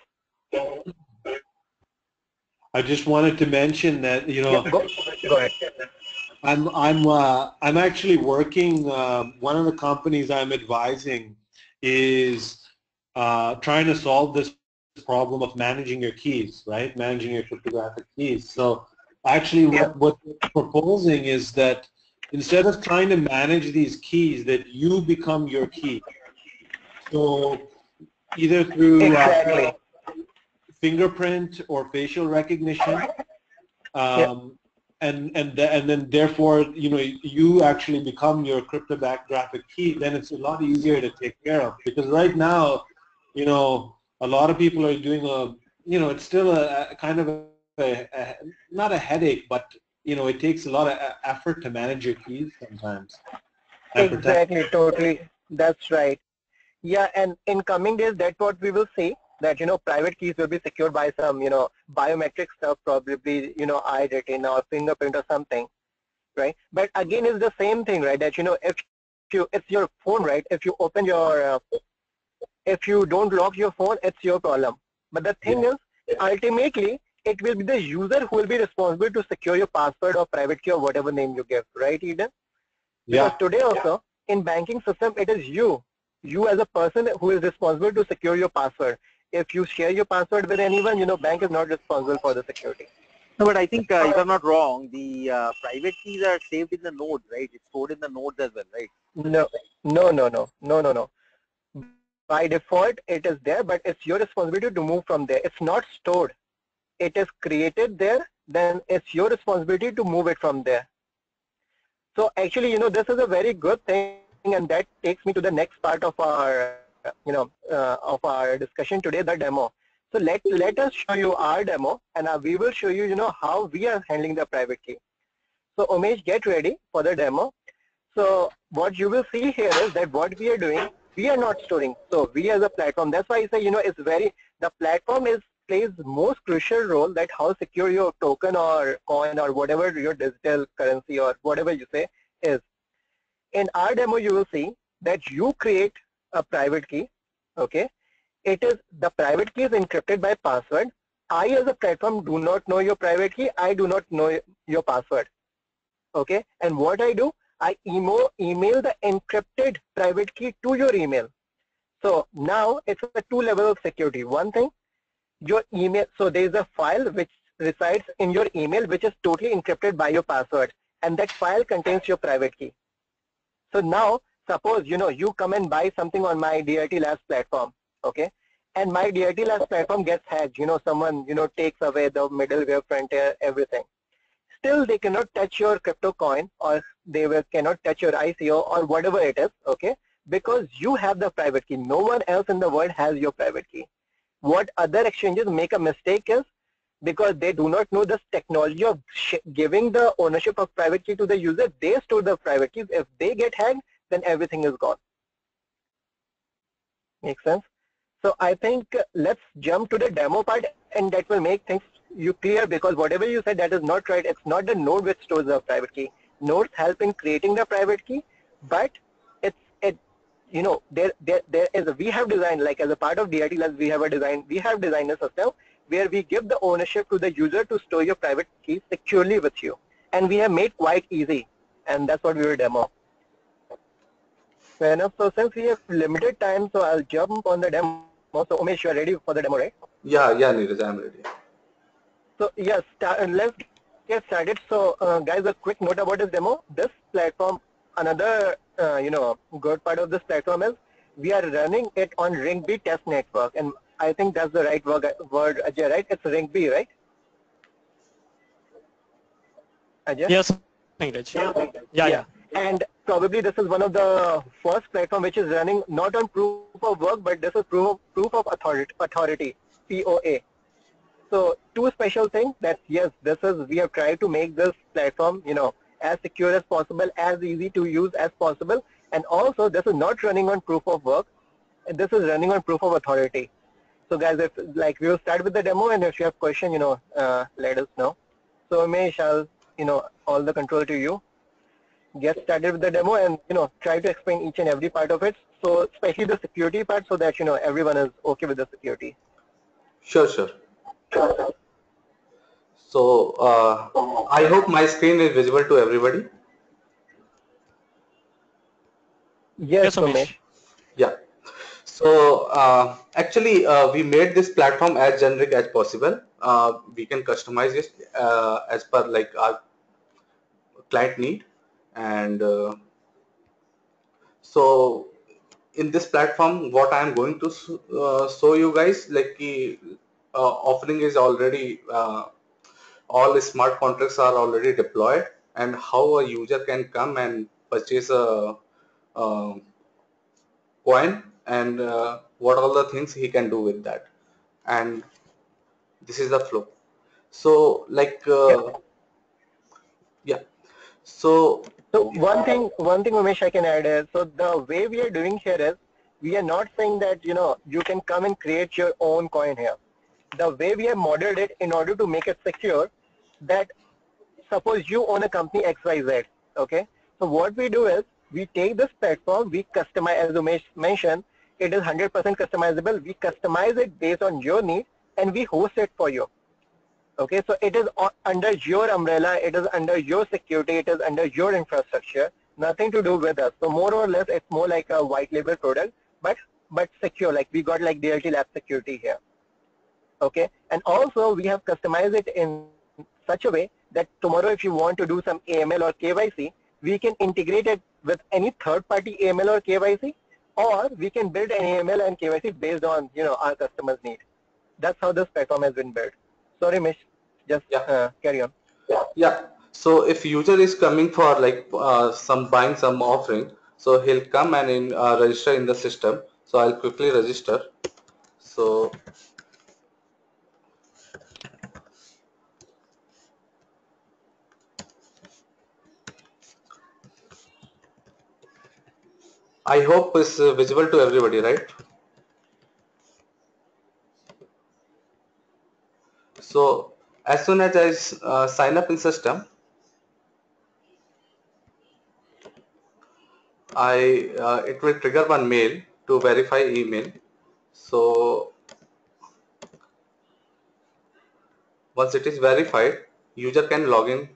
B: I just wanted to mention that you know.
A: Yeah, go, go ahead.
B: I'm I'm uh, I'm actually working. Uh, one of the companies I'm advising is uh, trying to solve this problem of managing your keys, right? Managing your cryptographic keys. So actually what, what we're proposing is that instead of trying to manage these keys, that you become your key. So either through uh,
A: exactly. uh,
B: fingerprint or facial recognition, um, and and and then therefore you know you actually become your cryptographic key. Then it's a lot easier to take care of because right now, you know, a lot of people are doing a, you know, it's still a, a kind of a, a, not a headache, but you know, it takes a lot of effort to manage your keys sometimes.
A: Exactly, totally. That's right. Yeah, and in coming days, that's what we will see that, you know, private keys will be secured by some, you know, biometric stuff, probably, you know, eye retina or fingerprint or something, right? But again, it's the same thing, right? That, you know, if you, it's your phone, right? If you open your, uh, if you don't lock your phone, it's your problem. But the thing yeah. is, ultimately, it will be the user who will be responsible to secure your password or private key or whatever name you give, right, Eden? Because yeah. today also, yeah. in banking system, it is you, you as a person who is responsible to secure your password. If you share your password with anyone, you know, bank is not responsible for the security.
G: No, but I think uh, if I'm not wrong, the uh, private keys are saved in the nodes, right? It's stored in the nodes as well, right?
A: No, no, no, no, no, no, no. By default, it is there, but it's your responsibility to move from there. It's not stored. It is created there, then it's your responsibility to move it from there. So actually, you know, this is a very good thing, and that takes me to the next part of our, you know, uh, of our discussion today, the demo. So let let us show you our demo, and uh, we will show you, you know, how we are handling the private key. So Umesh, get ready for the demo. So what you will see here is that what we are doing, we are not storing. So we as a platform, that's why I say, you know, it's very, the platform is plays most crucial role that how secure your token or coin or whatever your digital currency or whatever you say is. In our demo, you will see that you create a private key, okay? It is, the private key is encrypted by password. I as a platform do not know your private key. I do not know your password, okay? And what I do, I email, email the encrypted private key to your email. So now it's a two level of security. One thing, your email, so there is a file which resides in your email which is totally encrypted by your password and that file contains your private key. So now suppose you know you come and buy something on my DLT Labs platform, okay? And my DLT Labs platform gets hacked, you know, someone you know takes away the middleware, frontier, everything. Still they cannot touch your crypto coin or they will, cannot touch your ICO or whatever it is, okay? Because you have the private key. No one else in the world has your private key. What other exchanges make a mistake is because they do not know this technology of giving the ownership of private key to the user, they store the private keys. If they get hacked, then everything is gone. Make sense? So I think let's jump to the demo part and that will make things you clear because whatever you said that is not right. It's not the node which stores the private key. Nodes help in creating the private key, but it's it you know, there, there, there is a, we have designed, like as a part of DLT Labs, we have a design, we have designed a system where we give the ownership to the user to store your private key securely with you. And we have made quite easy. And that's what we will demo. Fair enough. So since we have limited time, so I'll jump on the demo. So Umesh, you are ready for the demo, right?
H: Yeah, yeah, Neeraj, I'm ready.
A: So yes, let's get started. So uh, guys, a quick note about this demo. This platform another uh, you know good part of this platform is we are running it on Rinkeby test network, and I think that's the right word, word Ajay, right? It's Rinkeby, right?
F: Ajay? Yes, Yeah, yeah, yeah.
A: And probably this is one of the first platform which is running not on proof of work, but this is proof of, proof of authority, authority, POA. So two special things that yes, this is we have tried to make this platform, you know, as secure as possible, as easy to use as possible. And also this is not running on proof of work. This is running on proof of authority. So guys, if like we will start with the demo and if you have question, you know, uh, let us know. So May shall, you know, all the control to you. Get started with the demo and, you know, try to explain each and every part of it. So especially the security part so that, you know, everyone is okay with the security.
H: Sure, sure. So uh, I hope my screen is visible to everybody.
A: Yes, Umesh.
H: Yeah. So uh, actually, uh, we made this platform as generic as possible. Uh, we can customize it uh, as per like our client need, and uh, so in this platform, what I am going to show you guys, like the offering is already all smart contracts are already deployed. And how a user can come and purchase a, a coin and uh, what all the things he can do with that. And this is the flow. So like uh, So,
A: so one thing, one thing, Umesh, I can add is, so the way we are doing here is, we are not saying that, you know, you can come and create your own coin here. The way we have modeled it in order to make it secure, that suppose you own a company XYZ, okay? So what we do is, we take this platform, we customize, as Umesh mentioned, it is 100% customizable. We customize it based on your need and we host it for you. Okay, so it is under your umbrella, it is under your security, it is under your infrastructure, nothing to do with us. So more or less, it's more like a white label product, but but secure. Like we got like DLT Lab security here. Okay, and also we have customized it in such a way that tomorrow, if you want to do some AML or KYC, we can integrate it with any third-party AML or KYC, or we can build an AML and KYC based on you know our customers' need. That's how this platform has been built. Sorry, Mish, just yeah. uh, carry on.
H: Yeah. So if user is coming for like uh, some buying some offering, so he'll come and in, uh, register in the system. So I'll quickly register. So I hope it's uh, visible to everybody, right? So as soon as I uh, sign up in system, I uh, it will trigger one mail to verify email. So once it is verified, user can log in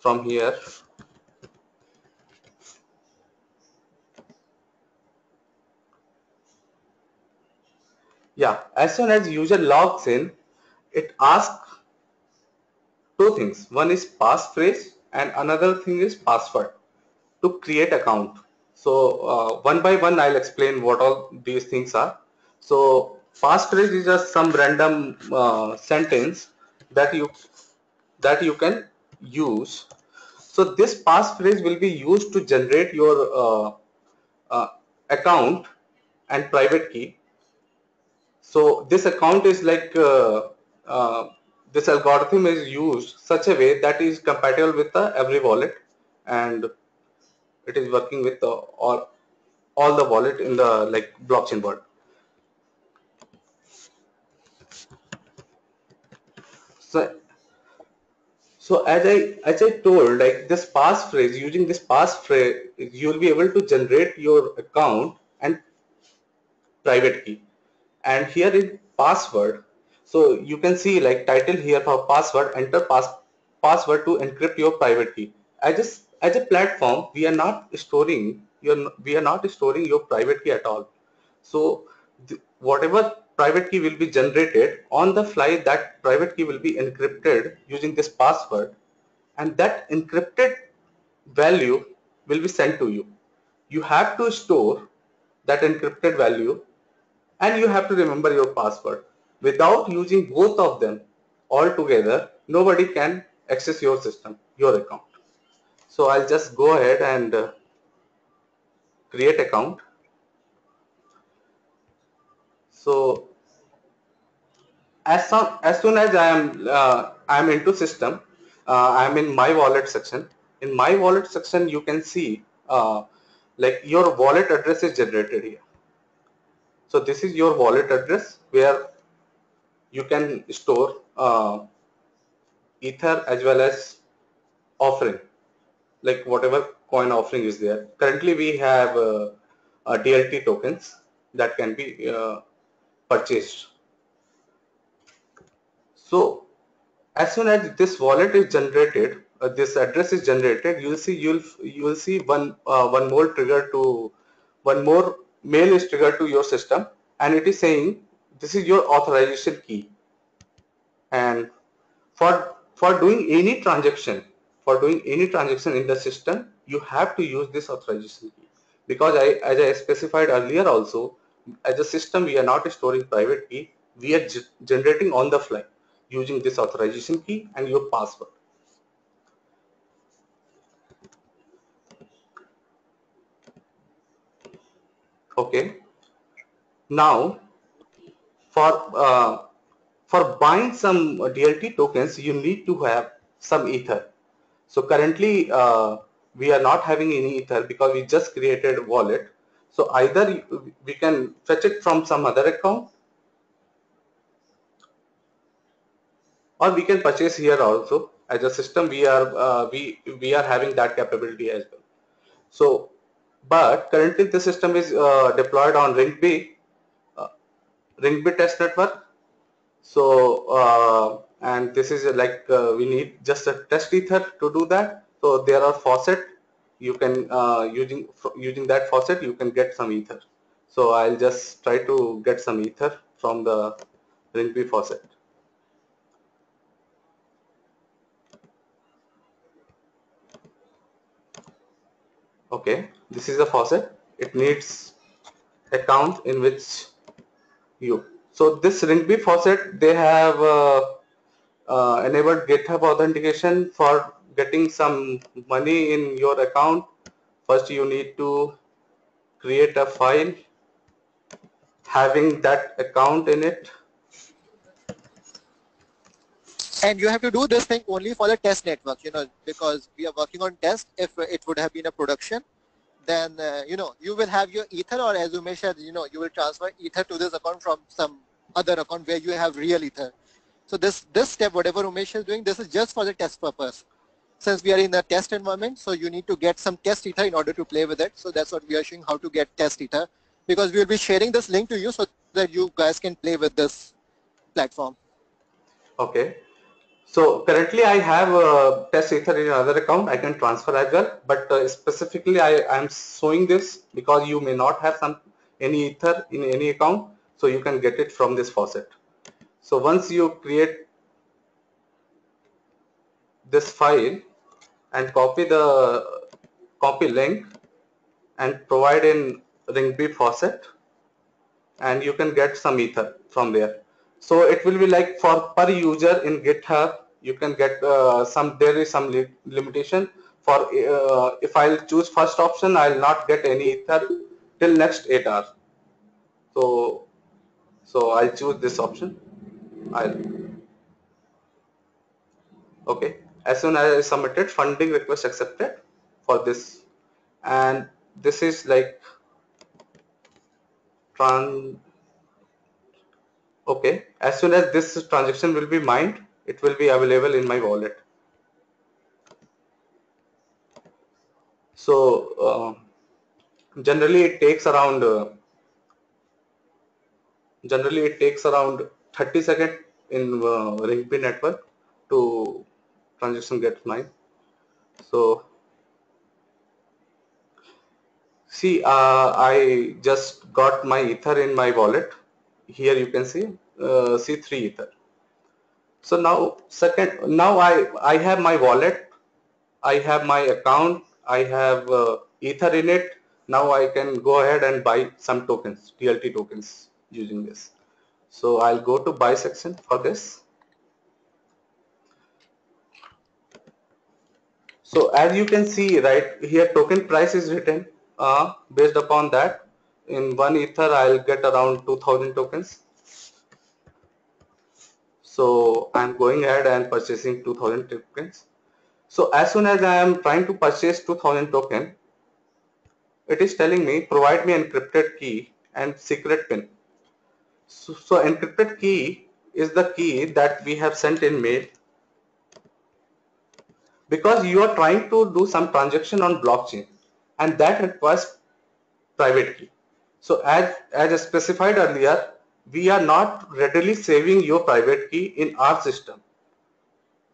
H: from here Yeah, as soon as user logs in, it asks two things. One is passphrase and another thing is password to create account. So uh, one by one, I'll explain what all these things are. So passphrase is just some random uh, sentence that you that you can use. So this passphrase will be used to generate your uh, uh account and private key so this account is like uh, uh, this algorithm is used such a way that is compatible with the every wallet and it is working with the, all all the wallet in the like blockchain world. So so as I as I told like this passphrase using this passphrase you will be able to generate your account and private key and here is password so you can see like title here for password enter pass password to encrypt your private key as a, as a platform we are not storing your we are not storing your private key at all. So whatever private key will be generated on the fly that private key will be encrypted using this password. And that encrypted value will be sent to you. You have to store that encrypted value and you have to remember your password. Without using both of them all together, nobody can access your system, your account. So I'll just go ahead and uh, create account. So as soon as, soon as I am uh, I am into system, uh, I am in my wallet section. In my wallet section, you can see uh, like your wallet address is generated here. So this is your wallet address where you can store uh, ether as well as offering like whatever coin offering is there. Currently we have uh, uh, DLT tokens that can be uh, purchased. So as soon as this wallet is generated, uh, this address is generated, you'll see you'll you will see one uh, one more trigger to one more mail is triggered to your system and it is saying this is your authorization key. And for for doing any transaction for doing any transaction in the system you have to use this authorization key. Because I, as I specified earlier also as a system we are not storing private key. We are generating on the fly using this authorization key and your password. Okay. Now for uh, for buying some DLT tokens you need to have some ether. So currently uh, we are not having any ether because we just created wallet. So either we can fetch it from some other account or we can purchase here also. As a system we are uh, we we are having that capability as well. So but currently the system is uh, deployed on Rinkeby uh, Rinkeby test network. So uh, and this is like uh, we need just a test ether to do that. So there are faucet. You can uh, using using that faucet you can get some ether. So i'll just try to get some ether from the Rinkeby faucet. Okay this is a faucet. It needs account in which you. So this Rinkeby faucet they have uh, uh, enabled github authentication for getting some money in your account. First you need to create a file having that account in it.
I: And you have to do this thing only for the test network you know because we are working on test. If it would have been a production then uh, you know you will have your ether or as Umesh said you know you will transfer ether to this account from some other account where you have real ether. So this this step whatever Umesh is doing this is just for the test purpose. Since we are in a test environment so you need to get some test ether in order to play with it. So that's what we are showing how to get test ether. Because we will be sharing this link to you so that you guys can play with this platform.
H: Okay so currently I have a test ether in another account. I can transfer as well, but uh, specifically I am showing this because you may not have some any ether in any account, so you can get it from this faucet. So once you create this file and copy the copy link and provide in Rinkeby faucet and you can get some ether from there so it will be like for per user in GitHub, you can get uh, some, there is some li limitation for, uh, if I'll choose first option, I'll not get any ether till next eight hours. So, so I'll choose this option. I'll, okay. As soon as I submitted funding request accepted for this and this is like trans okay. As soon as this transaction will be mined it will be available in my wallet. So uh, generally it takes around uh, generally it takes around 30 seconds in uh, network to transaction get mined. So see uh, I just got my ether in my wallet here you can see uh, C3 ether. So now second, now I, I have my wallet, I have my account, I have uh, ether in it. Now I can go ahead and buy some tokens, DLT tokens using this. So I'll go to buy section for this. So as you can see right here token price is written uh, based upon that in one ether I'll get around 2000 tokens. So I'm going ahead and purchasing 2000 tokens. So as soon as I am trying to purchase 2000 token it is telling me provide me encrypted key and secret pin. So, so encrypted key is the key that we have sent in mail. Because you are trying to do some transaction on blockchain and that requires private key so as, as specified earlier, we are not readily saving your private key in our system.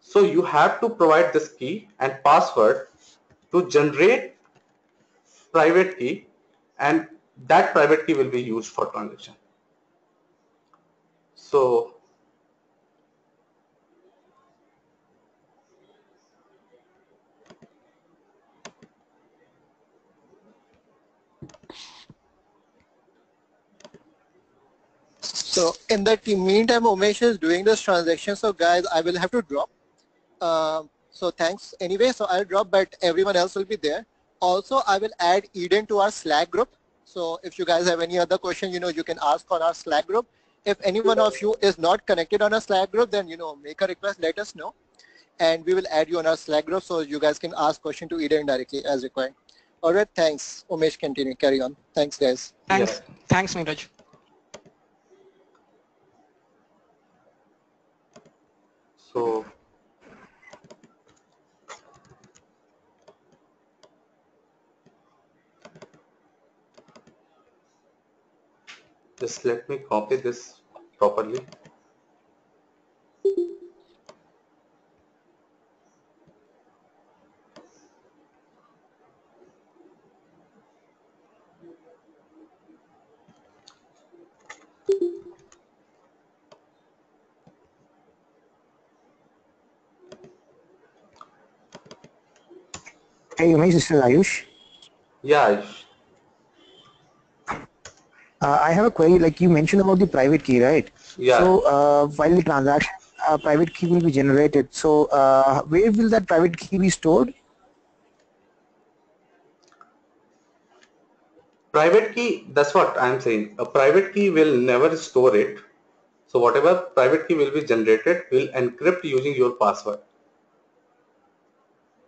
H: So you have to provide this key and password to generate private key and that private key will be used for transaction. So
I: So in that meantime, Umesh is doing this transaction. So guys, I will have to drop. Uh, so thanks anyway. So I'll drop, but everyone else will be there. Also, I will add Eden to our Slack group. So if you guys have any other question, you know, you can ask on our Slack group. If any one of you is not connected on a Slack group, then, you know, make a request, let us know. and we will add you on our Slack group so you guys can ask question to Eden directly as required. All right, thanks. Umesh, continue, carry on. Thanks, guys.
F: Thanks, thanks, Neeraj.
H: So just let me copy this properly.
E: Hey, Umesh, this is Ayush.
H: Yeah, Ayush.
E: Uh, I have a query, like you mentioned about the private key, right?
H: Yeah.
E: So uh, while the transaction, uh, private key will be generated. So uh, where will that private key be stored?
H: private key, that's what I'm saying. A private key will never store it. So whatever private key will be generated will encrypt using your password.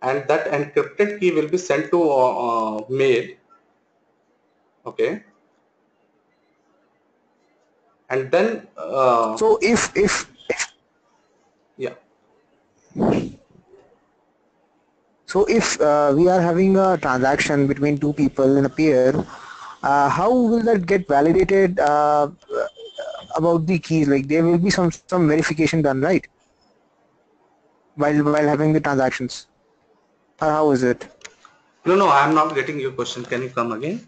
H: And that encrypted key will be sent to uh, uh, mail. Okay. And then. Uh,
E: so if, if, if
H: yeah.
E: So if uh, we are having a transaction between two people in a peer, uh, how will that get validated uh, about the keys? Like there will be some some verification done, right? While while having the transactions, or how is it?
H: No, no, I am not getting your question. Can you come again?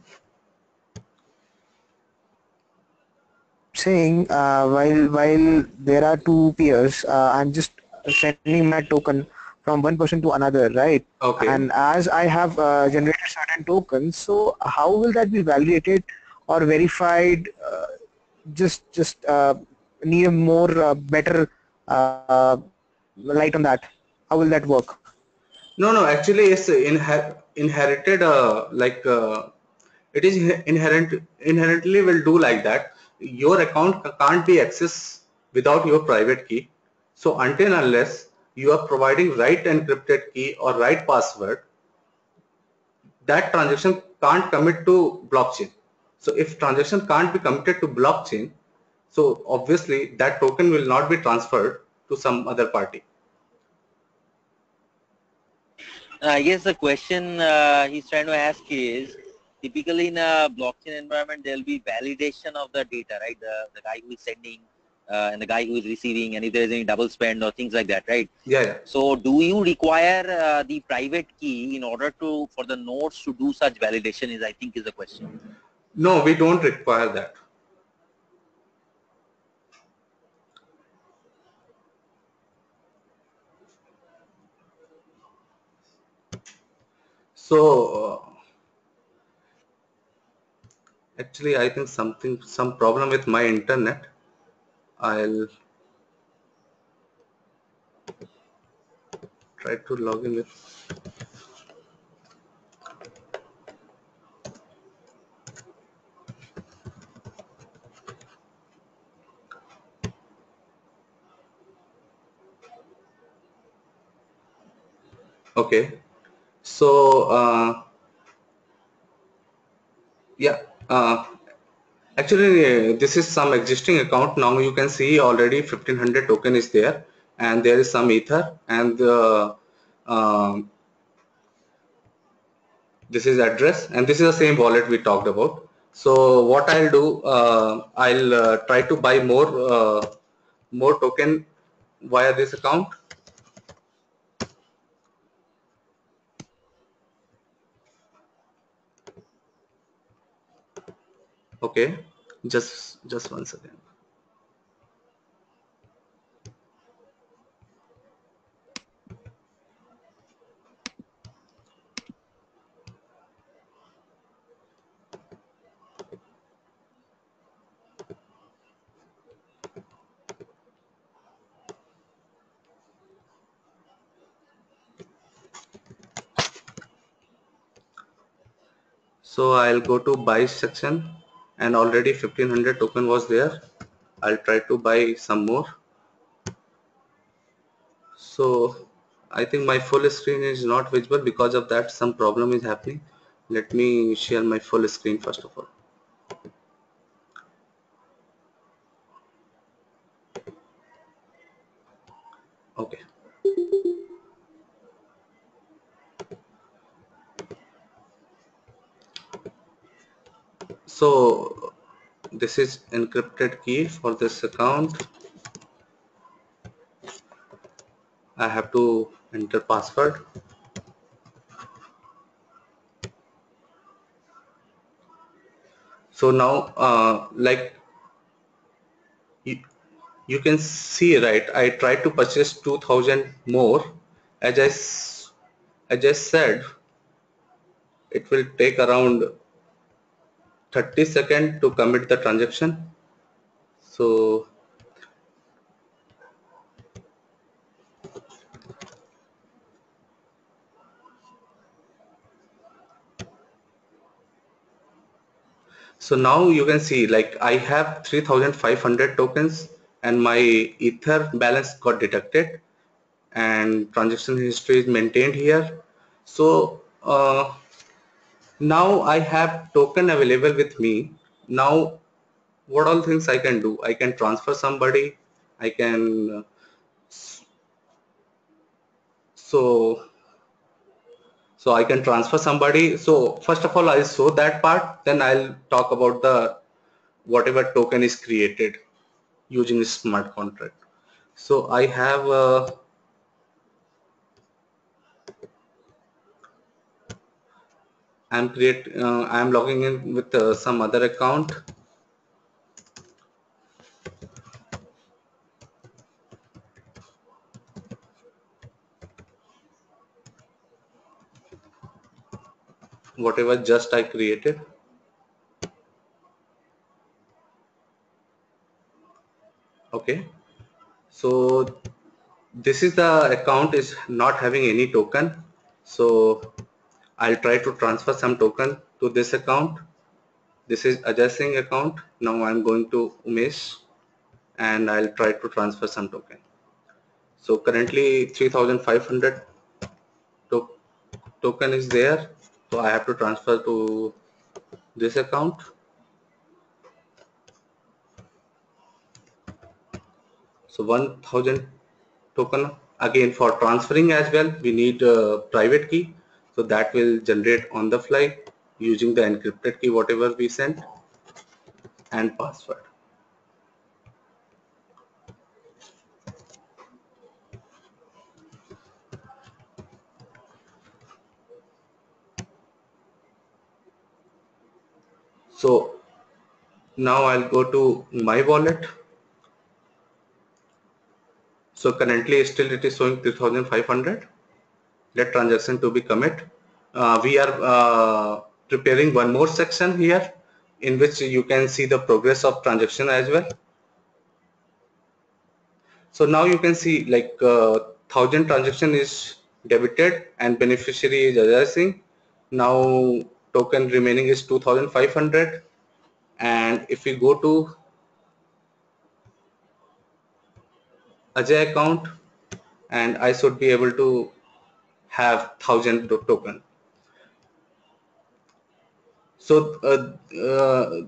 E: Saying uh, while while there are two peers, uh, I'm just sending my token from one person to another, right?
H: Okay.
E: And as I have uh, generated certain tokens, so how will that be validated or verified? Uh, just just uh, need a more uh, better uh, light on that. How will that work?
H: No, no. Actually, it's inher inherited. Uh, like it is inherent inherently will do like that. Your account can't be accessed without your private key. So until unless you are providing right encrypted key or right password, that transaction can't commit to blockchain. So if transaction can't be committed to blockchain, so obviously that token will not be transferred to some other party.
G: I guess the question uh, he's trying to ask is, typically in a blockchain environment, there will be validation of the data, right? The, the guy who is sending uh, and the guy who is receiving and if there is any double spend or things like that, right?
H: Yeah. yeah.
G: So do you require uh, the private key in order to, for the nodes to do such validation is I think is the question.
H: No, we don't require that. So uh, actually I think something, some problem with my internet. I'll try to log in with okay so uh, yeah uh, actually this is some existing account. Now you can see already 1500 token is there and there is some ether and uh, um, this is address and this is the same wallet we talked about. So what I'll do uh, I'll uh, try to buy more uh, more token via this account okay just just one second. So I'll go to buy section and already 1500 token was there I'll try to buy some more so I think my full screen is not visible because of that some problem is happening. Let me share my full screen first of all. Okay. So this is encrypted key for this account. I have to enter password. So now, uh, like you, you can see, right? I tried to purchase 2000 more. As I, as I said, it will take around 30 seconds to commit the transaction. So So now you can see like I have 3500 tokens and my ether balance got detected and transaction history is maintained here. So uh, now I have token available with me. Now what all things I can do? I can transfer somebody. I can so so I can transfer somebody. So first of all, I'll show that part. Then I'll talk about the whatever token is created using a smart contract. So I have uh, I'm create uh, I'm logging in with uh, some other account whatever just I created. Okay, so this is the account is not having any token. So I'll try to transfer some token to this account. This is adjusting account. Now I'm going to Umesh and I'll try to transfer some token. So currently 3500 to token is there so I have to transfer to this account so 1000 token again for transferring as well we need a private key so that will generate on the fly using the encrypted key whatever we sent and password So now I'll go to my wallet. So currently still it is showing 3500. Let transaction to be commit. Uh, we are uh, preparing one more section here in which you can see the progress of transaction as well. So now you can see like uh, 1000 transaction is debited and beneficiary is addressing. Now token remaining is 2500 and if we go to Ajay account and I should be able to have 1000 token. So uh, uh,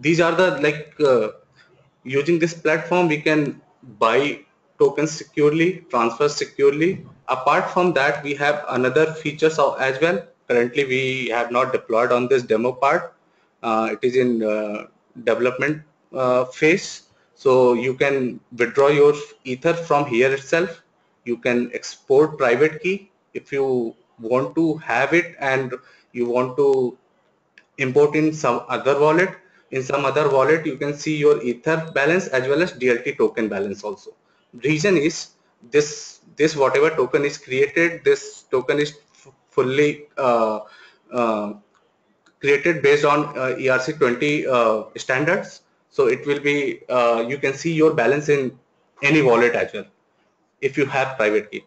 H: these are the like uh, using this platform we can buy tokens securely, transfer securely. Apart from that we have another features as well currently we have not deployed on this demo part. Uh, it is in uh, development uh, phase. So you can withdraw your ether from here itself. You can export private key if you want to have it and you want to import in some other wallet. In some other wallet, you can see your ether balance as well as DLT token balance also. Reason is this this whatever token is created, this token is fully uh, uh, created based on uh, ERC20 standards. So it will be, you can see your balance in any wallet as well if you have private key.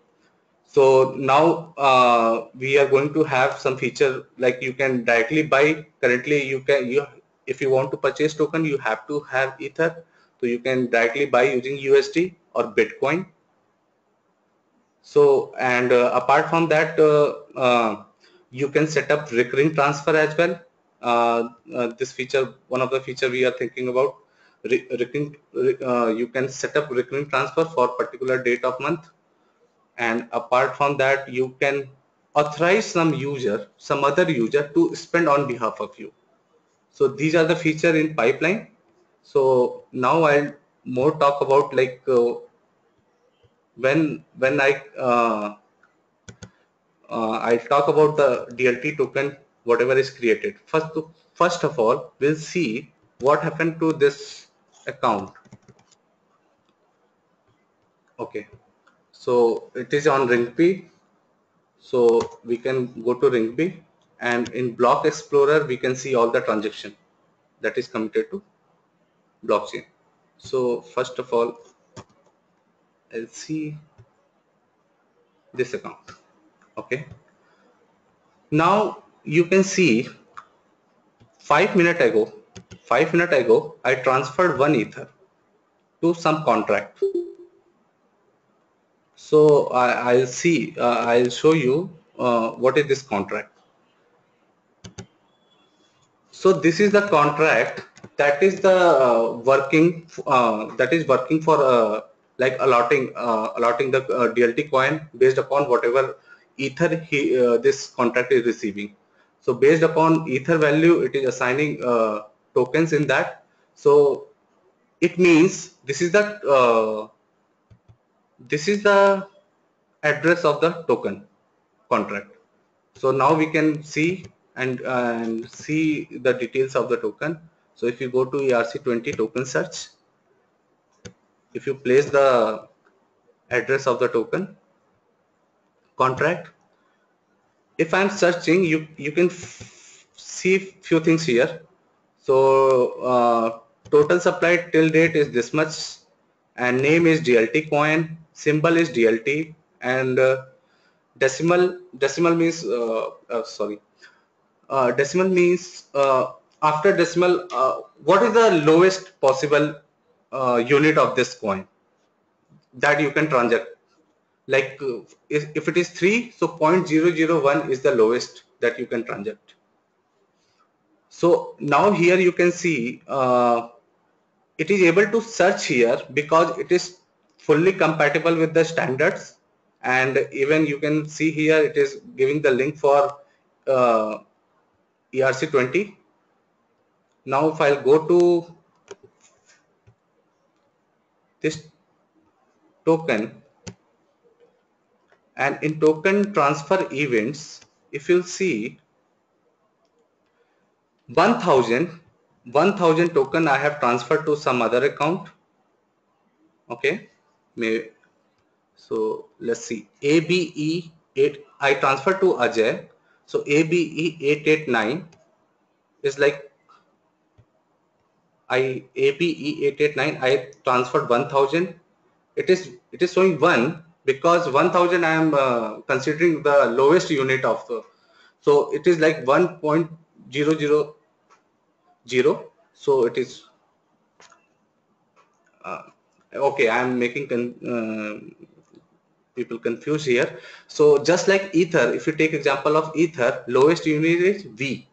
H: So now uh, we are going to have some feature like you can directly buy. Currently, you can you if you want to purchase token, you have to have Ether. So you can directly buy using USD or Bitcoin. So, and uh, apart from that, uh, uh, you can set up recurring transfer as well. Uh, uh, this feature, one of the feature we are thinking about, recurring, uh, you can set up recurring transfer for particular date of month. And apart from that, you can authorize some user, some other user to spend on behalf of you. So these are the feature in pipeline. So now I'll more talk about like uh, when when I uh, uh, I'll talk about the DLT token, whatever is created. First, first of all, we'll see what happened to this account. Okay, so it is on Rinkeby. So we can go to Rinkeby and in Block Explorer, we can see all the transaction that is committed to blockchain. So first of all, I'll see this account okay now you can see five minute ago five minute ago I transferred one ether to some contract so I, will see uh, I'll show you uh, what is this contract so this is the contract that is the uh, working uh, that is working for uh, like allotting uh, allotting the DLT coin based upon whatever ether he, this contract is receiving. So based upon ether value, it is assigning tokens in that. So it means this is the uh, this is the address of the token contract. So now we can see and, and see the details of the token. So if you go to ERC20 token search, if you place the address of the token, contract if i'm searching you you can see few things here so uh, total supply till date is this much and name is dlt coin symbol is dlt and uh, decimal decimal means uh, uh sorry uh, decimal means after decimal what is the lowest possible unit of this coin that you can transact? Like if, if it is 3 so 0.001 is the lowest that you can transact so now here you can see uh, it is able to search here because it is fully compatible with the standards. And even you can see here it is giving the link for uh, ERC20 now if I'll go to this token and in token transfer events if you'll see 1000 1000 token I have transferred to some other account. Okay May, so let's see. ABE 8 I transferred to Ajay. So ABE 889 is like I ABE 889 I transferred 1000 it is it is showing one because 1000 I am uh, considering the lowest unit of the so it is like 1.000 so it is uh, okay I am making con uh, people confused here so just like ether if you take example of ether lowest unit is wei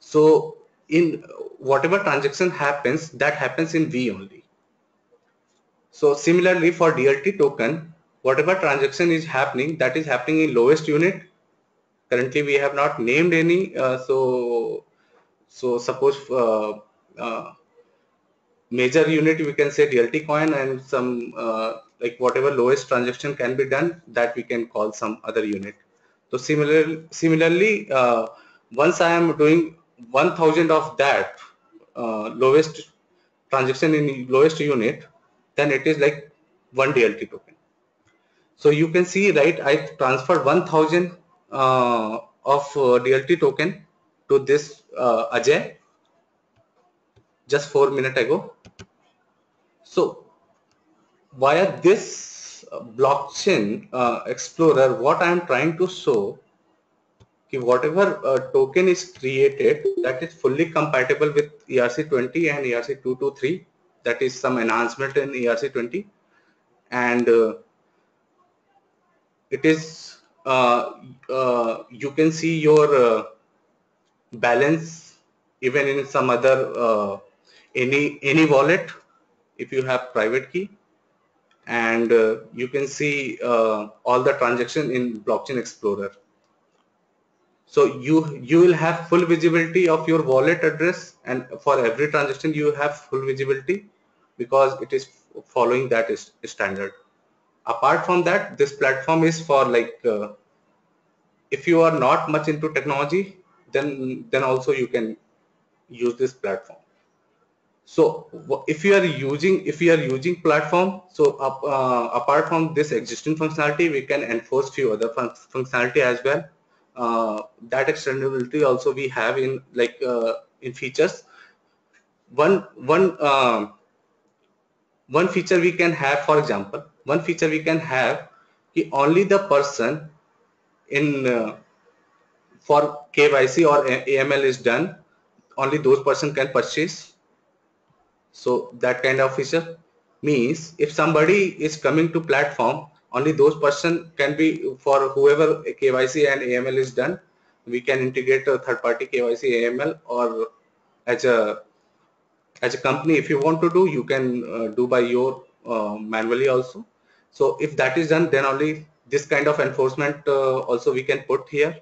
H: so in whatever transaction happens that happens in wei only so similarly for DLT token, whatever transaction is happening, that is happening in lowest unit. Currently we have not named any. Uh, so so suppose uh, uh, major unit we can say DLT coin and some uh, like whatever lowest transaction can be done that we can call some other unit. So similarly, similarly once I am doing 1000 of that lowest transaction in lowest unit then it is like one DLT token. So you can see, right, I transferred 1000 uh, of uh, DLT token to this uh, Ajay just four minutes ago. So via this blockchain uh, explorer, what I am trying to show whatever uh, token is created that is fully compatible with ERC20 and ERC223 that is some enhancement in ERC20 and uh, it is uh, uh, you can see your uh, balance even in some other uh, any any wallet if you have private key. And uh, you can see uh, all the transaction in blockchain explorer. So you you will have full visibility of your wallet address and for every transaction you have full visibility because it is following that is standard. Apart from that this platform is for like uh, if you are not much into technology then then also you can use this platform. So if you are using if you are using platform so uh, apart from this existing functionality we can enforce few other fun functionality as well. Uh, that extendability also we have in like uh, in features. One one uh, one feature we can have for example one feature we can have only the person in uh, for KYC or AML is done only those person can purchase. So that kind of feature means if somebody is coming to platform only those person can be for whoever KYC and AML is done we can integrate a third party KYC AML or as a as a company if you want to do you can uh, do by your uh, manually also. So if that is done then only this kind of enforcement uh, also we can put here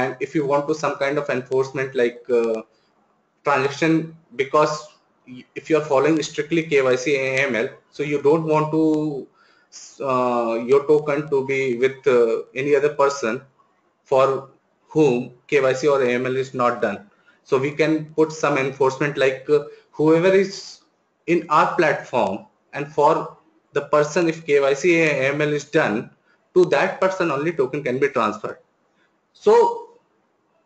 H: and if you want to some kind of enforcement like uh, transaction because if you are following strictly KYC AML so you don't want to uh, your token to be with uh, any other person for whom KYC or AML is not done so we can put some enforcement like uh, whoever is in our platform and for the person if KYC AML is done to that person only token can be transferred. So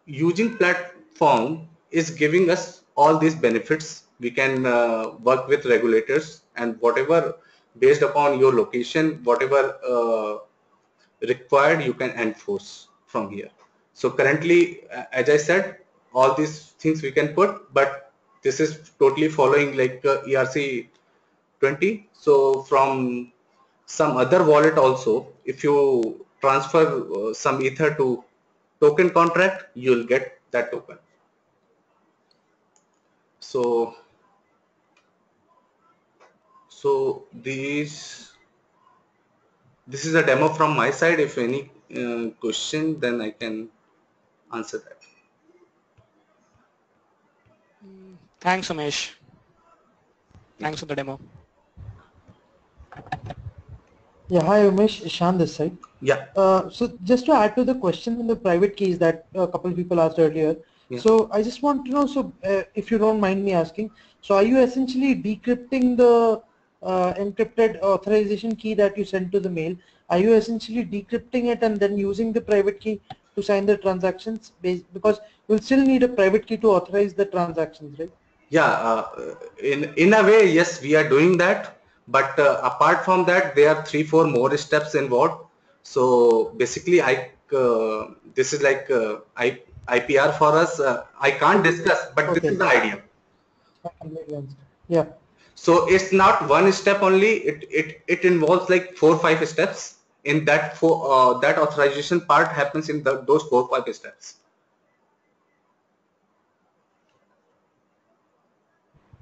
H: using platform is giving us all these benefits. We can uh, work with regulators and whatever based upon your location, whatever uh, required you can enforce from here. So currently, as I said, all these things we can put, but this is totally following like uh, ERC 20 so from some other wallet also if you transfer uh, some ether to token contract you'll get that token. So so these this is a demo from my side. If any uh, question then i can answer that.
F: Thanks umesh. Thanks for the demo
J: yeah, hi Umesh, Ishan this side.
H: Yeah.
J: Uh, so just to add to the question on the private keys that a couple of people asked earlier. Yeah. So I just want to know, so uh, if you don't mind me asking, so are you essentially decrypting the uh, encrypted authorization key that you send to the mail? Are you essentially decrypting it and then using the private key to sign the transactions? Because you'll still need a private key to authorize the transactions, right?
H: Yeah, uh, in in a way, yes, we are doing that but uh, apart from that there are three four more steps involved. So basically i uh, this is like uh, I, ipr for us. Uh, i can't discuss but okay. this is the idea.
J: Yeah.
H: So it's not one step only. It it it involves like four five steps. In that for uh, that authorization part happens in the, those four five steps.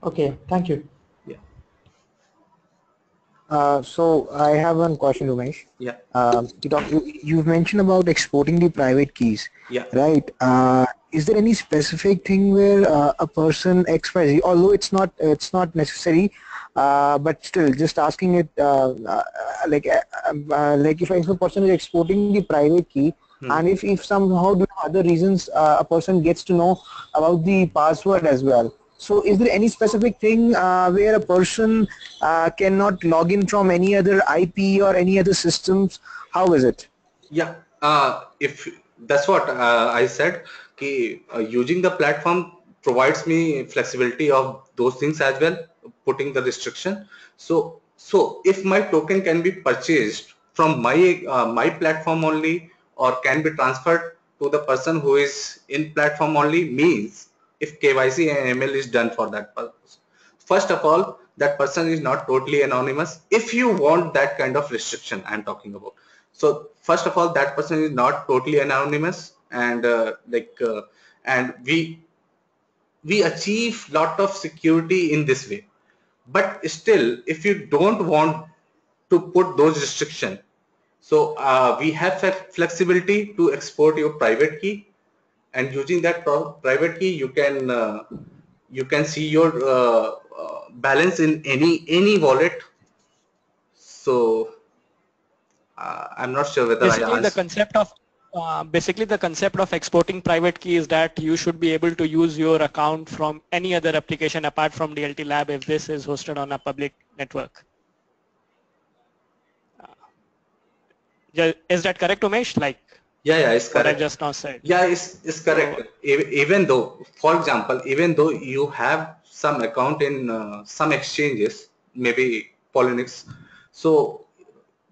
J: Okay. Thank you
E: uh, so I have one question, Umesh.
H: Yeah.
E: Uh, you, talk, you you've mentioned about exporting the private keys.
H: Yeah.
E: Right. Uh, is there any specific thing where uh, a person XYZ, although it's not it's not necessary, uh, but still just asking it uh, like like if a person is exporting the private key, hmm. and if if somehow due to other reasons a person gets to know about the password as well so is there any specific thing uh, where a person uh, cannot log in from any other IP or any other systems? How is it?
H: Yeah, uh, if that's what uh, I said, ki, uh, using the platform provides me flexibility of those things as well, putting the restriction. So, so if my token can be purchased from my uh, my platform only or can be transferred to the person who is in platform only means if KYC and AML is done for that purpose. First of all, that person is not totally anonymous if you want that kind of restriction I'm talking about. So first of all, that person is not totally anonymous, and uh, like uh, and we we achieve lot of security in this way. But still, if you don't want to put those restrictions, so uh, we have flexibility to export your private key, and using that private key, you can uh, you can see your uh, uh, balance in any any wallet. So uh, I'm not sure whether
F: Basically,
H: I
F: the concept of uh, basically the concept of exporting private key is that you should be able to use your account from any other application apart from DLT Lab if this is hosted on a public network. Is that correct, Umesh? Like
H: yeah, yeah, it's correct.
F: What I just now said.
H: Yeah, it's, it's correct. So, even though, for example, even though you have some account in uh, some exchanges, maybe Poloniex, so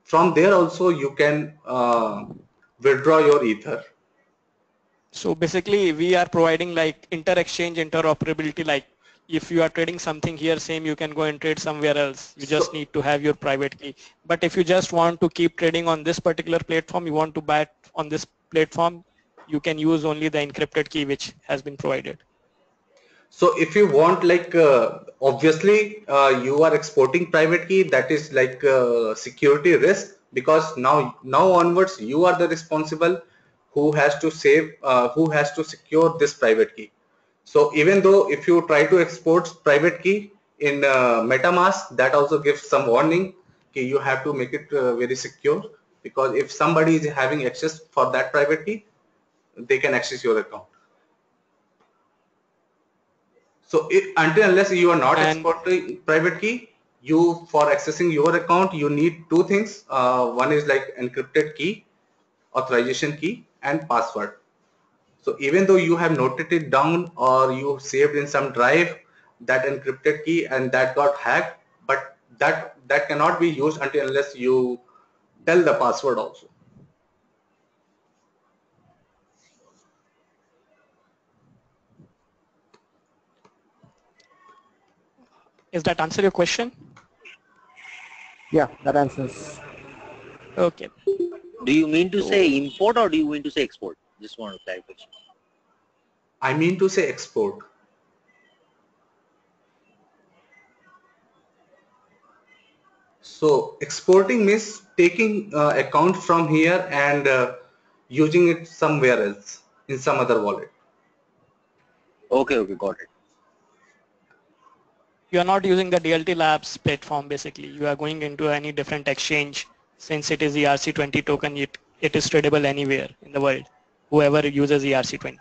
H: from there also you can uh, withdraw your ether.
F: So basically we are providing like inter-exchange interoperability like if you are trading something here same you can go and trade somewhere else. You just so, need to have your private key. But if you just want to keep trading on this particular platform you want to buy on this platform you can use only the encrypted key which has been provided.
H: So if you want like uh, obviously uh, you are exporting private key that is like uh, security risk because now now onwards you are the responsible who has to save uh, who has to secure this private key so even though if you try to export private key in uh, metamask that also gives some warning okay, you have to make it uh, very secure. Because if somebody is having access for that private key they can access your account. So it, until unless you are not and exporting private key you for accessing your account you need two things. Uh, one is like encrypted key authorization key and password so even though you have noted it down or you saved in some drive that encrypted key and that got hacked but that that cannot be used until unless you tell the password also
F: Is that answer your question?
E: Yeah, that answers.
F: Okay.
G: Do you mean to say import or do you mean to say export? Just want to clarify.
H: I mean to say export. So exporting means taking uh, account from here and uh, using it somewhere else in some other wallet.
G: Okay, okay, got it
F: you are not using the DLT Labs platform basically. You are going into any different exchange since it is ERC20 token, it, it is tradable anywhere in the world, whoever uses ERC20.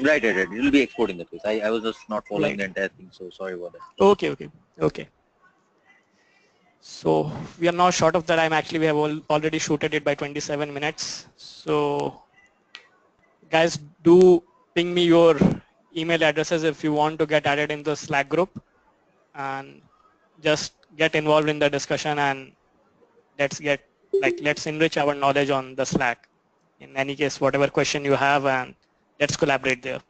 G: Right, right, right. It will be exporting the place. I, I was just not following right. the entire thing, so sorry about that.
F: Okay, okay, okay. So we are now short of the time. Actually, we have all, already shooted it by 27 minutes. So guys, do ping me your email addresses if you want to get added in the Slack group and just get involved in the discussion and let's get like let's enrich our knowledge on the Slack. In any case, whatever question you have and let's collaborate there.